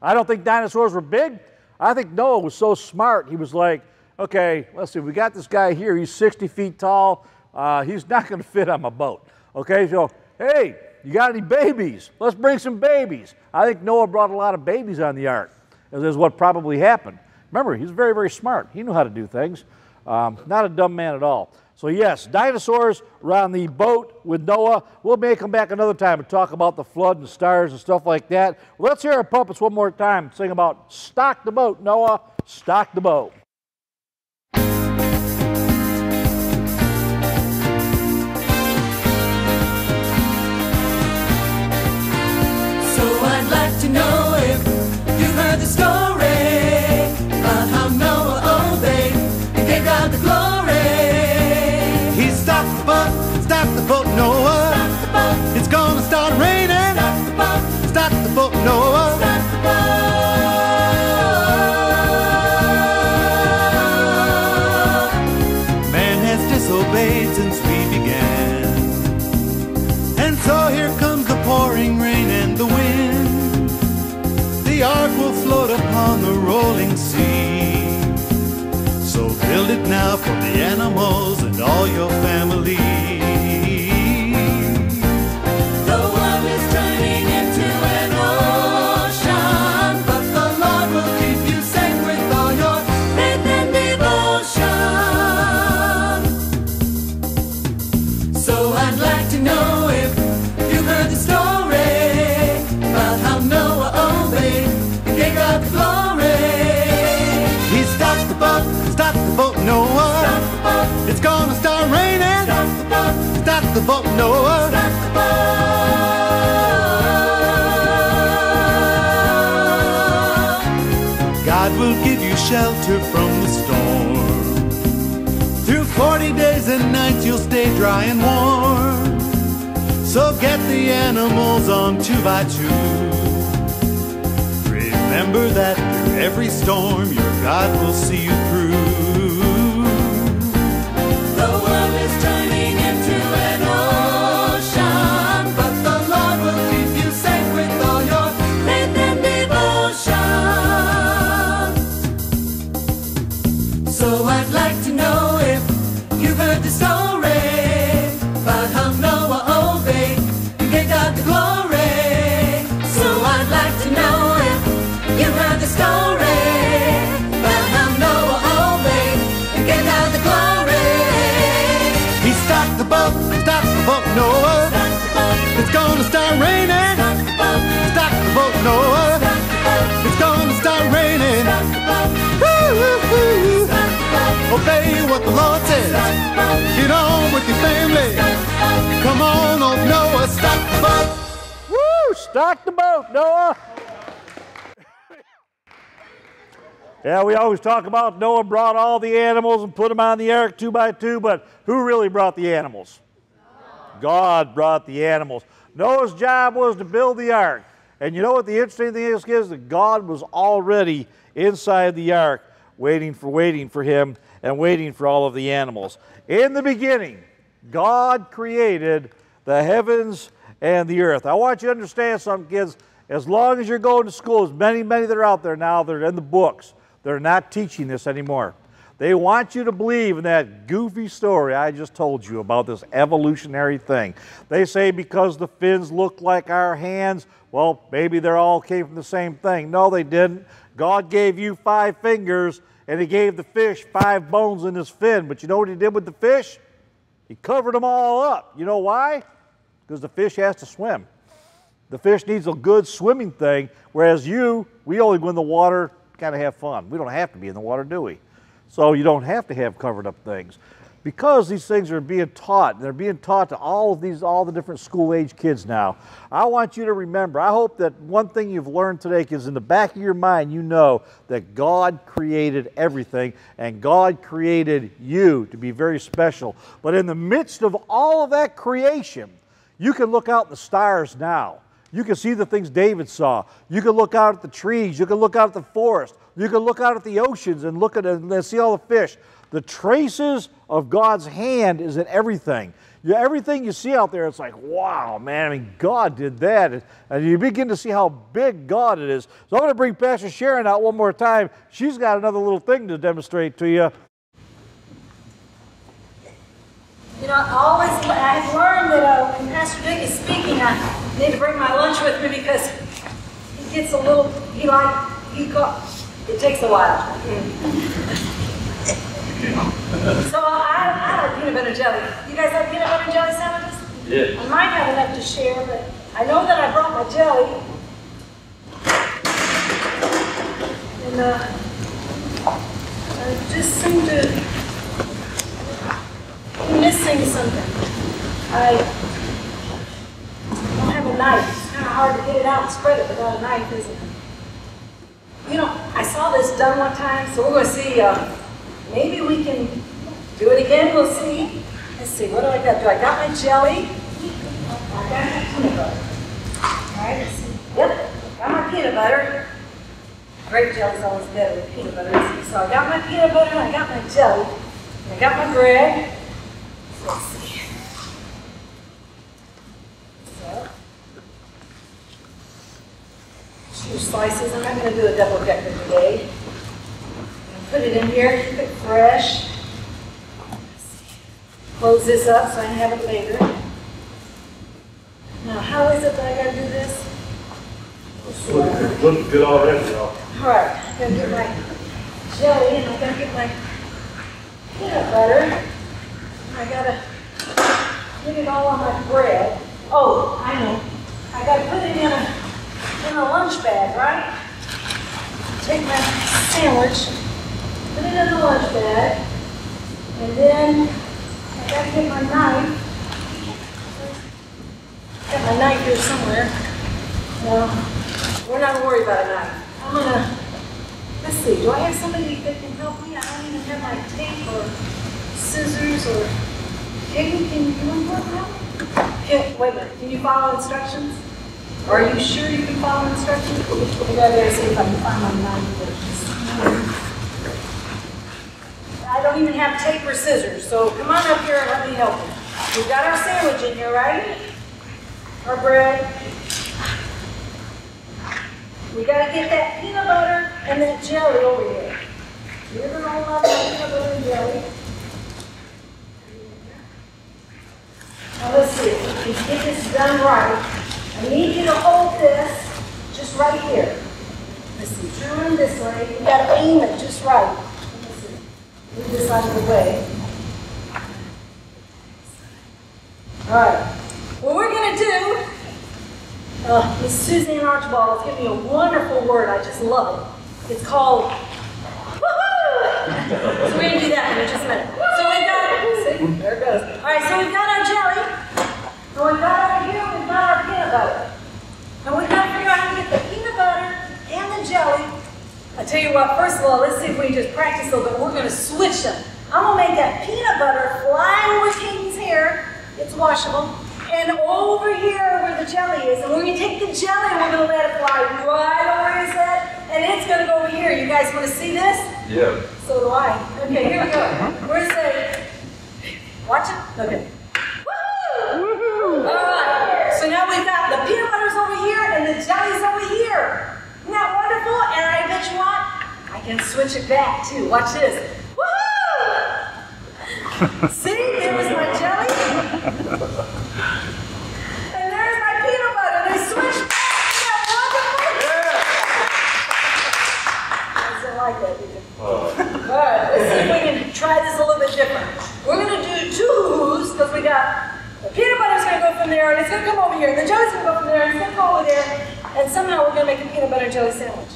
I don't think dinosaurs were big. I think Noah was so smart, he was like, okay, let's see, we got this guy here, he's 60 feet tall. Uh, he's not going to fit on my boat. Okay, so, hey, you got any babies? Let's bring some babies. I think Noah brought a lot of babies on the ark. This is what probably happened. Remember, he's very, very smart. He knew how to do things. Um, not a dumb man at all. So, yes, dinosaurs were on the boat with Noah. We'll make them back another time and talk about the flood and stars and stuff like that. Let's hear our puppets one more time sing about stock the boat, Noah, stock the boat. Ark will float upon the rolling sea. So build it now for the animals and all your family. Boat. God will give you shelter from the storm. Through 40 days and nights you'll stay dry and warm. So get the animals on two by two. Remember that through every storm your God will see you through. The world is turning Obey what the Lord says. Get on with your family. Come on, old Noah, stop the boat. Woo! Stock the boat, Noah. yeah, we always talk about Noah brought all the animals and put them on the ark two by two, but who really brought the animals? God brought the animals. Noah's job was to build the ark. And you know what the interesting thing is, is that God was already inside the ark, waiting for waiting for him and waiting for all of the animals. In the beginning, God created the heavens and the earth. I want you to understand something, kids. As long as you're going to school, as many, many that are out there now, they're in the books. They're not teaching this anymore. They want you to believe in that goofy story I just told you about this evolutionary thing. They say because the fins look like our hands, well, maybe they all came from the same thing. No, they didn't. God gave you five fingers and He gave the fish five bones in his fin. But you know what He did with the fish? He covered them all up. You know why? Because the fish has to swim. The fish needs a good swimming thing, whereas you, we only go in the water kind of have fun. We don't have to be in the water, do we? So you don't have to have covered up things. Because these things are being taught, they're being taught to all of these, all the different school age kids now. I want you to remember, I hope that one thing you've learned today is in the back of your mind, you know that God created everything and God created you to be very special. But in the midst of all of that creation, you can look out the stars now. You can see the things David saw. You can look out at the trees. You can look out at the forest. You can look out at the oceans and look at and see all the fish. The traces of God's hand is in everything. You, everything you see out there, it's like, wow, man, I mean, God did that. And you begin to see how big God it is. So I'm going to bring Pastor Sharon out one more time. She's got another little thing to demonstrate to you. You know, I always, I've learned that uh, when Pastor Dick is speaking, I need to bring my lunch with me because he gets a little, he like, he got, it takes a while. So I, I like peanut butter jelly. You guys like peanut butter and jelly sandwiches? Yeah. I might have enough to share, but I know that I brought my jelly. And uh, I just seem to I'm missing something. I don't have a knife. It's kind of hard to get it out and spread it without a knife, isn't it? You know, I saw this done one time, so we're going to see. Uh, maybe we can do it again. We'll see. Let's see. What do I got? Do I got my jelly? I got my peanut butter. All right. Let's see. Yep. Got my peanut butter. Grape jelly's always better than peanut butter. So I got my peanut butter I got my jelly. I got my bread. Let's see. So, two slices. I'm not going to do a double decker today. Put it in here, keep it fresh. Close this up so I can have it later. Now, how is it that I got to do this? Looking good already, though. All right, I gotta get my jelly and I gotta get my peanut butter. I gotta get it all on my bread. Oh, I know. I gotta put it in a in a lunch bag, right? Take my sandwich, put it in the lunch bag, and then I gotta get my knife. Got my knife here somewhere. No, we're not gonna worry about a knife. I'm gonna, let's see, do I have somebody that can help me? I don't even have my tape or scissors or, Katie, can you, out? Can, wait a minute, can you follow instructions? Are you sure you can follow instructions? I better see if I can find my knife. I don't even have tape or scissors, so come on up here and let me help you. We've got our sandwich in here, right? Our bread. We gotta get that peanut butter and that jelly over here. You're gonna on that peanut butter and jelly. Now let's see, if can get this done right, I need you to hold this just right here. See, turn this way. You gotta aim it just right. Move this out of the way. All right. What we're gonna do uh, Miss Suzanne Archibald has given me a wonderful word. I just love it. It's called woohoo. so we're gonna do that in just a minute. So we've got see, there it goes. All right, so we've got our jelly. And we've got over here, we've got our peanut butter. And we've got to figure out how to get the peanut butter and the jelly. I tell you what, first of all, let's see if we can just practice a little bit. We're gonna switch them. I'm gonna make that peanut butter fly over Katie's hair. It's washable and over here where the jelly is, and we're gonna take the jelly and we're gonna let it fly right over his head, and it's gonna go over here. You guys wanna see this? Yeah. So do I. Okay, here we go. Uh-huh. We're gonna say, watch it. Okay. Woohoo! All right. So now we've got the peanut butter's over here and the jelly's over here. Isn't that wonderful? And I bet you I can switch it back too. Watch this. Woohoo! See, there was my jelly. And there's my peanut butter. They switched back. Isn't that wonderful? Doesn't like that, did you? All right, oh. let's see if we can try this a little bit different. We're going to do two whoos because we got the peanut butter's going to go from there and it's going to come over here. And the jelly's going to go from there and it's going to go over there. And somehow we're going to make a peanut butter jelly sandwich.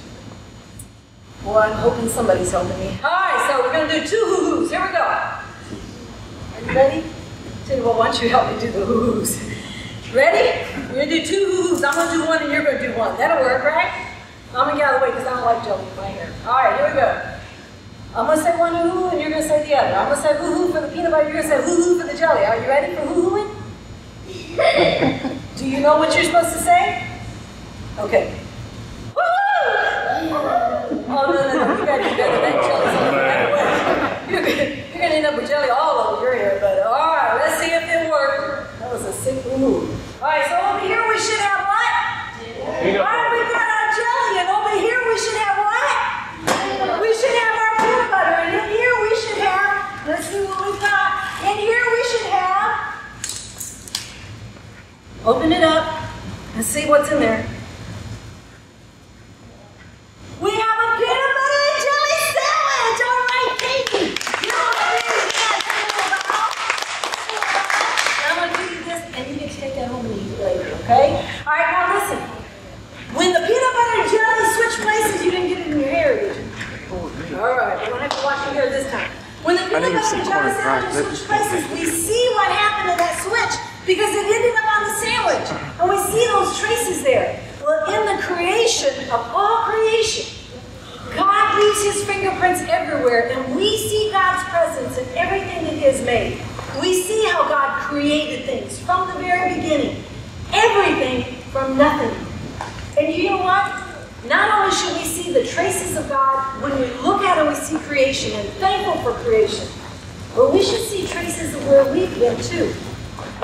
Well, I'm hoping somebody's helping me. All right, so we're going to do two hoo-hoos. Here we go. Are you ready? Tell you why don't you help me do the hoo-hoos? Ready? We're going to do two hoo-hoos. I'm going to do one and you're going to do one. That'll work, right? I'm going to get out of the way because I don't like jelly in my hair. All right, here we go. I'm going to say one hoo-hoo and you're going to say the other. I'm going to say hoo-hoo for the peanut butter. You're going to say hoo-hoo for the jelly. Are you ready for hoo-hooing? do you know what you're supposed to say? Okay. Oh, no, no, no. You got to do better than jelly. You're gonna, you're gonna end up with jelly all over your hair, but all right, let's see if it worked. That was a sick move. All right, so over here we should have what? All right, we've got our jelly, and over here we should have what? We should have our peanut butter, and in here we should have, let's see what we've got. In here we should have, open it up and see what's in there. We have a peanut butter and jelly sandwich. All right, baby. You know what it is. I'm gonna give you this, and you can take that home and eat it later. Okay? All right. Now listen. When the peanut butter and jelly switch places, you didn't get it in your hair, did you? All right. You don't have to wash your hair this time. When the peanut butter and jelly sandwich switch places, we see what happened to that switch because it ended up on the sandwich, and we see those traces there. Well, in the creation of all creation, God leaves his fingerprints everywhere, and we see God's presence in everything that he has made. We see how God created things from the very beginning, everything from nothing. And you know what? Not only should we see the traces of God when we look at it, we see creation and thankful for creation, but we should see traces of where we've been too,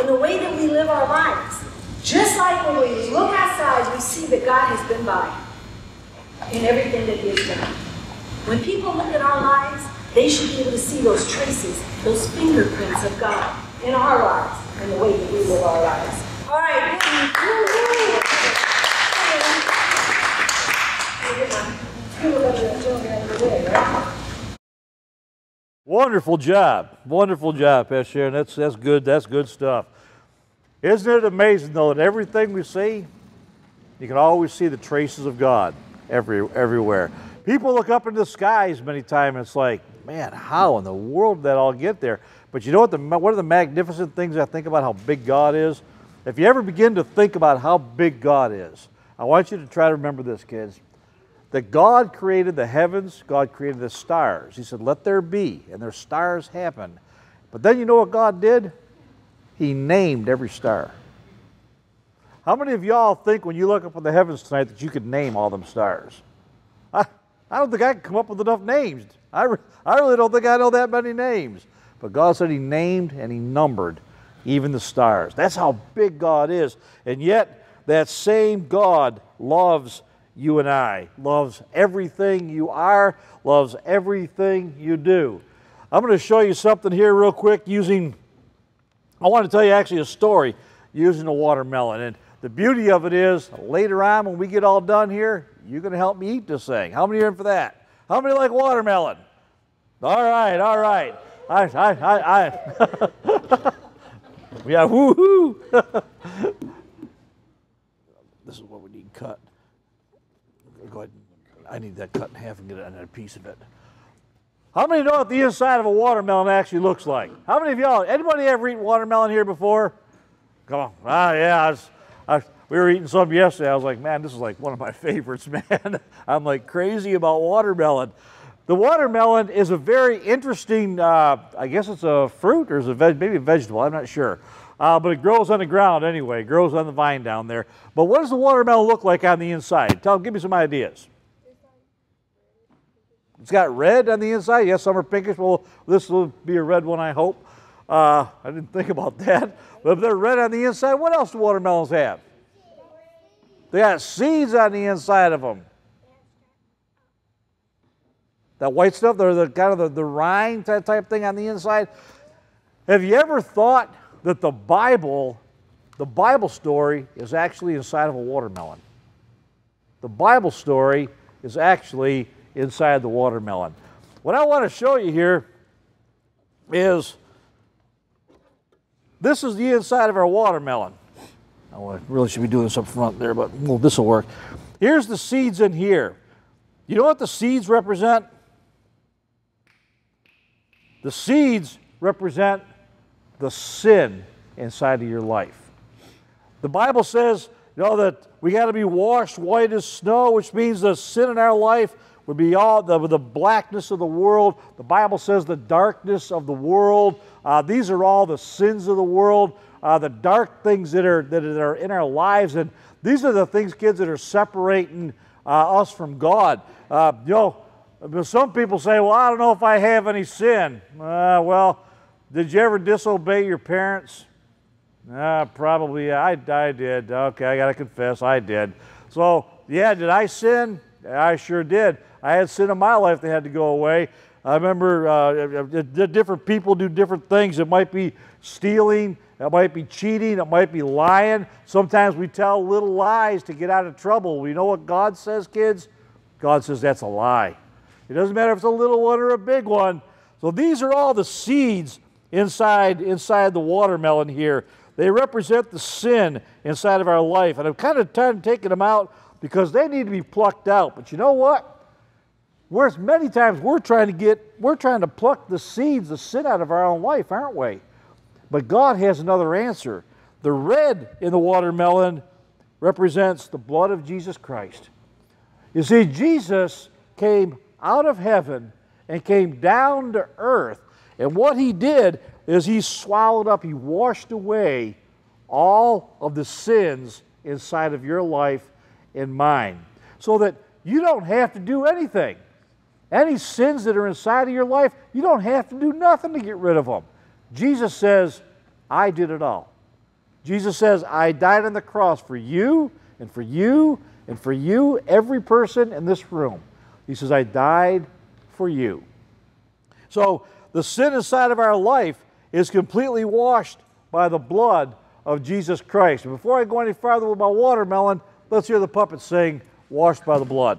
in the way that we live our lives. Just like when we look outside, we see that God has been by in everything that He has done. When people look at our lives, they should be able to see those traces, those fingerprints of God in our lives and the way that we live our lives. All right. woo-hoo. Get my peanut butter and jelly out of the way, right? Wonderful job. Wonderful job, Pastor Sharon. That's, that's good. That's good stuff. Isn't it amazing, though, that everything we see, you can always see the traces of God every, everywhere. People look up into the skies many times, and it's like, man, how in the world did that all get there? But you know what? The, one of the magnificent things I think about how big God is? If you ever begin to think about how big God is, I want you to try to remember this, kids that God created the heavens, God created the stars. He said, Let there be, and their stars happened. But then you know what God did? He named every star. How many of y'all think when you look up in the heavens tonight that you could name all them stars? I, I don't think I can come up with enough names. I, I really don't think I know that many names. But God said He named and He numbered even the stars. That's how big God is. And yet, that same God loves you and I, loves everything you are, loves everything you do. I'm going to show you something here, real quick, using, I want to tell you actually a story using a watermelon. And the beauty of it is, later on when we get all done here, you're going to help me eat this thing. How many are in for that? How many like watermelon? All right, all right. I, I, I, I. yeah, woo-hoo. this is what we need cut. I need that cut in half and get a piece of it. How many know what the inside of a watermelon actually looks like? How many of y'all, anybody ever eaten watermelon here before? Come on. Ah, yeah. I was, I, we were eating some yesterday. I was like, man, this is like one of my favorites, man. I'm like crazy about watermelon. The watermelon is a very interesting, uh, I guess it's a fruit or is it veg- maybe a vegetable, I'm not sure. Uh, but it grows on the ground anyway, it grows on the vine down there. But what does the watermelon look like on the inside? Tell, give me some ideas. It's got red on the inside. Yes, some are pinkish. Well, this will be a red one, I hope. Uh, I didn't think about that. But if they're red on the inside, what else do watermelons have? They got seeds on the inside of them. That white stuff, they're the kind of the, the rind type, type thing on the inside. Have you ever thought that the Bible, the Bible story, is actually inside of a watermelon? The Bible story is actually inside the watermelon. What I want to show you here is this is the inside of our watermelon. I really should be doing this up front there, but well, this will work. Here's the seeds in here. You know what the seeds represent? The seeds represent the sin inside of your life. The Bible says, you know, that we got to be washed white as snow, which means the sin in our life would be all the, the blackness of the world. The Bible says the darkness of the world. Uh, these are all the sins of the world, uh, the dark things that are, that are in our lives. And these are the things, kids, that are separating uh, us from God. Uh, you know, some people say, well, I don't know if I have any sin. Uh, well, did you ever disobey your parents? Uh, probably, I, I did. Okay, I got to confess, I did. So, yeah, did I sin? I sure did. I had sin in my life that had to go away. I remember uh, different people do different things. It might be stealing, it might be cheating, it might be lying. Sometimes we tell little lies to get out of trouble. We know what God says, kids? God says that's a lie. It doesn't matter if it's a little one or a big one. So these are all the seeds inside, inside the watermelon here. They represent the sin inside of our life. And I've kind of time taking them out because they need to be plucked out. But you know what? Whereas many times we're trying to get, we're trying to pluck the seeds, the sin out of our own life, aren't we? But God has another answer. The red in the watermelon represents the blood of Jesus Christ. You see, Jesus came out of heaven and came down to earth. And what he did is he swallowed up, he washed away all of the sins inside of your life and mine. So that you don't have to do anything. Any sins that are inside of your life, you don't have to do nothing to get rid of them. Jesus says, I did it all. Jesus says, I died on the cross for you and for you and for you, every person in this room. He says, I died for you. So the sin inside of our life is completely washed by the blood of Jesus Christ. Before I go any farther with my watermelon, let's hear the puppet sing, Washed by the Blood.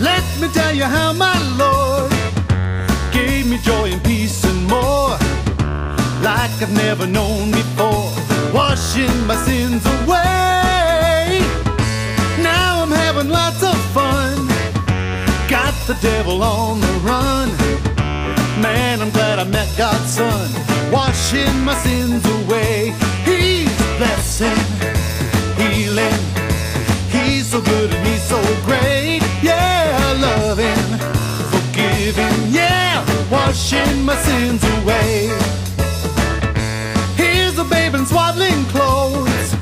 Let me tell you how my Lord gave me joy and peace and more, like I've never known washing my sins away. Now I'm having lots of fun, got the devil on the run. Man, I'm glad I met God's Son, washing my sins away. He's blessing, healing. He's so good and he's so great. Yeah, loving, forgiving. Yeah, washing my sins away. Swaddling clothes.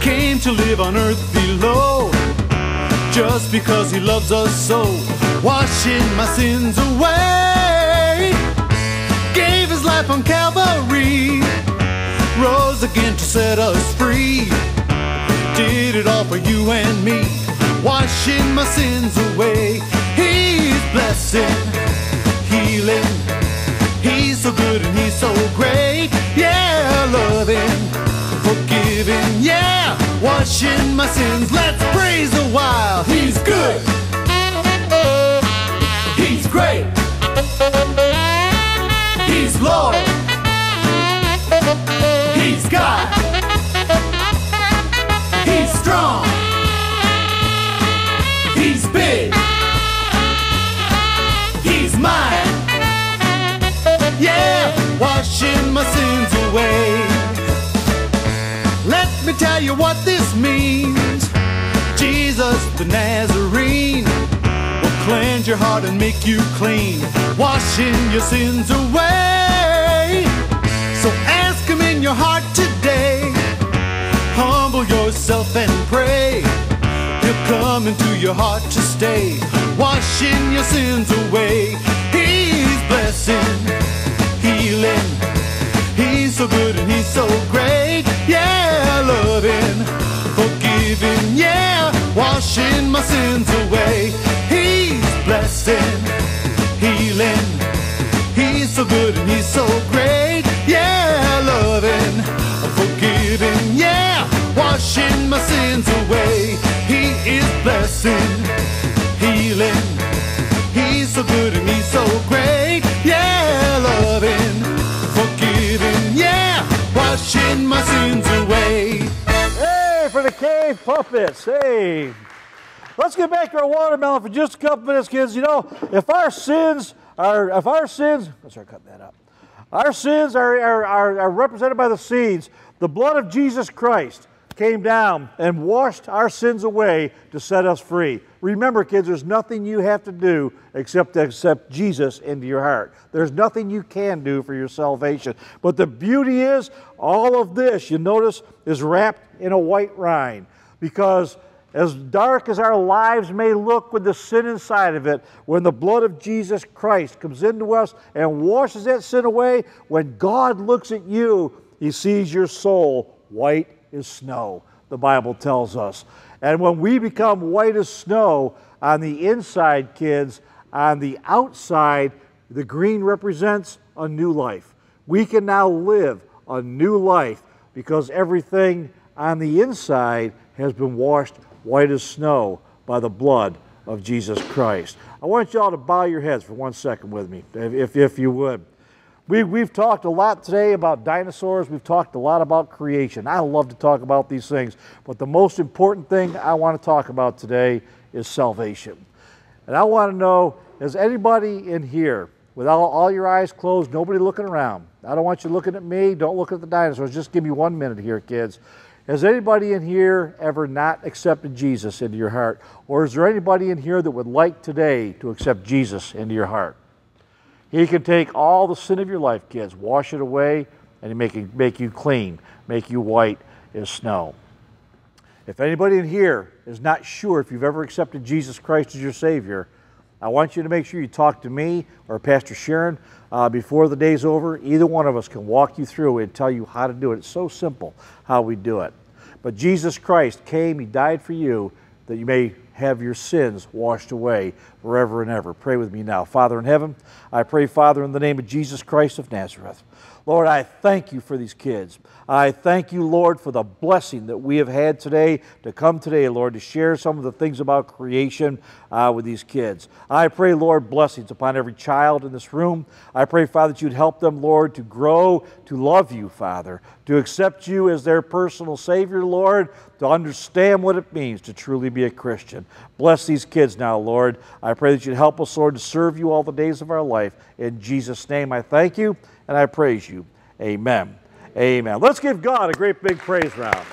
Came to live on earth below. Just because he loves us so. Washing my sins away. Gave his life on Calvary. Rose again to set us free did it all for you and me, washing my sins away. He's blessing, healing. He's so good and he's so great. Yeah, loving, forgiving. Yeah, washing my sins. Let's praise a while. He's good. He's great. He's Lord. He's God. Washing my sins away. Let me tell you what this means. Jesus the Nazarene will cleanse your heart and make you clean, washing your sins away. So ask Him in your heart today. Humble yourself and pray. He'll come into your heart to stay, washing your sins away. He's blessing, healing. So good and he's so great. Yeah, loving, forgiving. Yeah, washing my sins away. He's blessing, healing. He's so good and he's so great. Yeah, loving, forgiving. Yeah, washing my sins away. He is blessing, healing. He's so good and he's so great. Washing my sins away. Hey, for the cave puppets. Hey. Let's get back to our watermelon for just a couple minutes, kids. You know, if our sins are, if our sins, let's start cutting that up. Our sins are, are, are, are represented by the seeds. The blood of Jesus Christ came down and washed our sins away to set us free. Remember, kids, there's nothing you have to do except to accept Jesus into your heart. There's nothing you can do for your salvation. But the beauty is, all of this, you notice, is wrapped in a white rind because as dark as our lives may look with the sin inside of it, when the blood of Jesus Christ comes into us and washes that sin away, when God looks at you, he sees your soul white as snow, the Bible tells us. And when we become white as snow on the inside, kids, on the outside, the green represents a new life. We can now live a new life because everything on the inside has been washed white as snow by the blood of Jesus Christ. I want you all to bow your heads for one second with me, if, if you would. We, we've talked a lot today about dinosaurs. We've talked a lot about creation. I love to talk about these things, but the most important thing I want to talk about today is salvation. And I want to know is anybody in here, with all, all your eyes closed, nobody looking around? I don't want you looking at me. Don't look at the dinosaurs. Just give me one minute here, kids. Has anybody in here ever not accepted Jesus into your heart? Or is there anybody in here that would like today to accept Jesus into your heart? He can take all the sin of your life, kids, wash it away, and make you, make you clean, make you white as snow. If anybody in here is not sure if you've ever accepted Jesus Christ as your Savior, I want you to make sure you talk to me or Pastor Sharon uh, before the day's over. Either one of us can walk you through it and tell you how to do it. It's so simple how we do it. But Jesus Christ came, He died for you that you may have your sins washed away forever and ever. Pray with me now. Father in heaven, I pray, Father, in the name of Jesus Christ of Nazareth. Lord, I thank you for these kids. I thank you, Lord, for the blessing that we have had today to come today, Lord, to share some of the things about creation uh, with these kids. I pray, Lord, blessings upon every child in this room. I pray, Father, that you'd help them, Lord, to grow to love you, Father, to accept you as their personal Savior, Lord, to understand what it means to truly be a Christian. Bless these kids now, Lord. I pray that you'd help us, Lord, to serve you all the days of our life. In Jesus' name, I thank you and I praise you. Amen. Amen. Let's give God a great big praise round.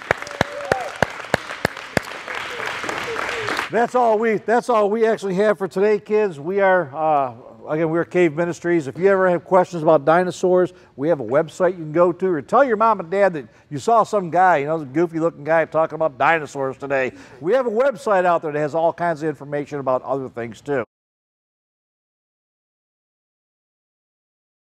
That's all we. That's all we actually have for today, kids. We are uh, again. We're Cave Ministries. If you ever have questions about dinosaurs, we have a website you can go to, or tell your mom and dad that you saw some guy, you know, the goofy-looking guy talking about dinosaurs today. We have a website out there that has all kinds of information about other things too.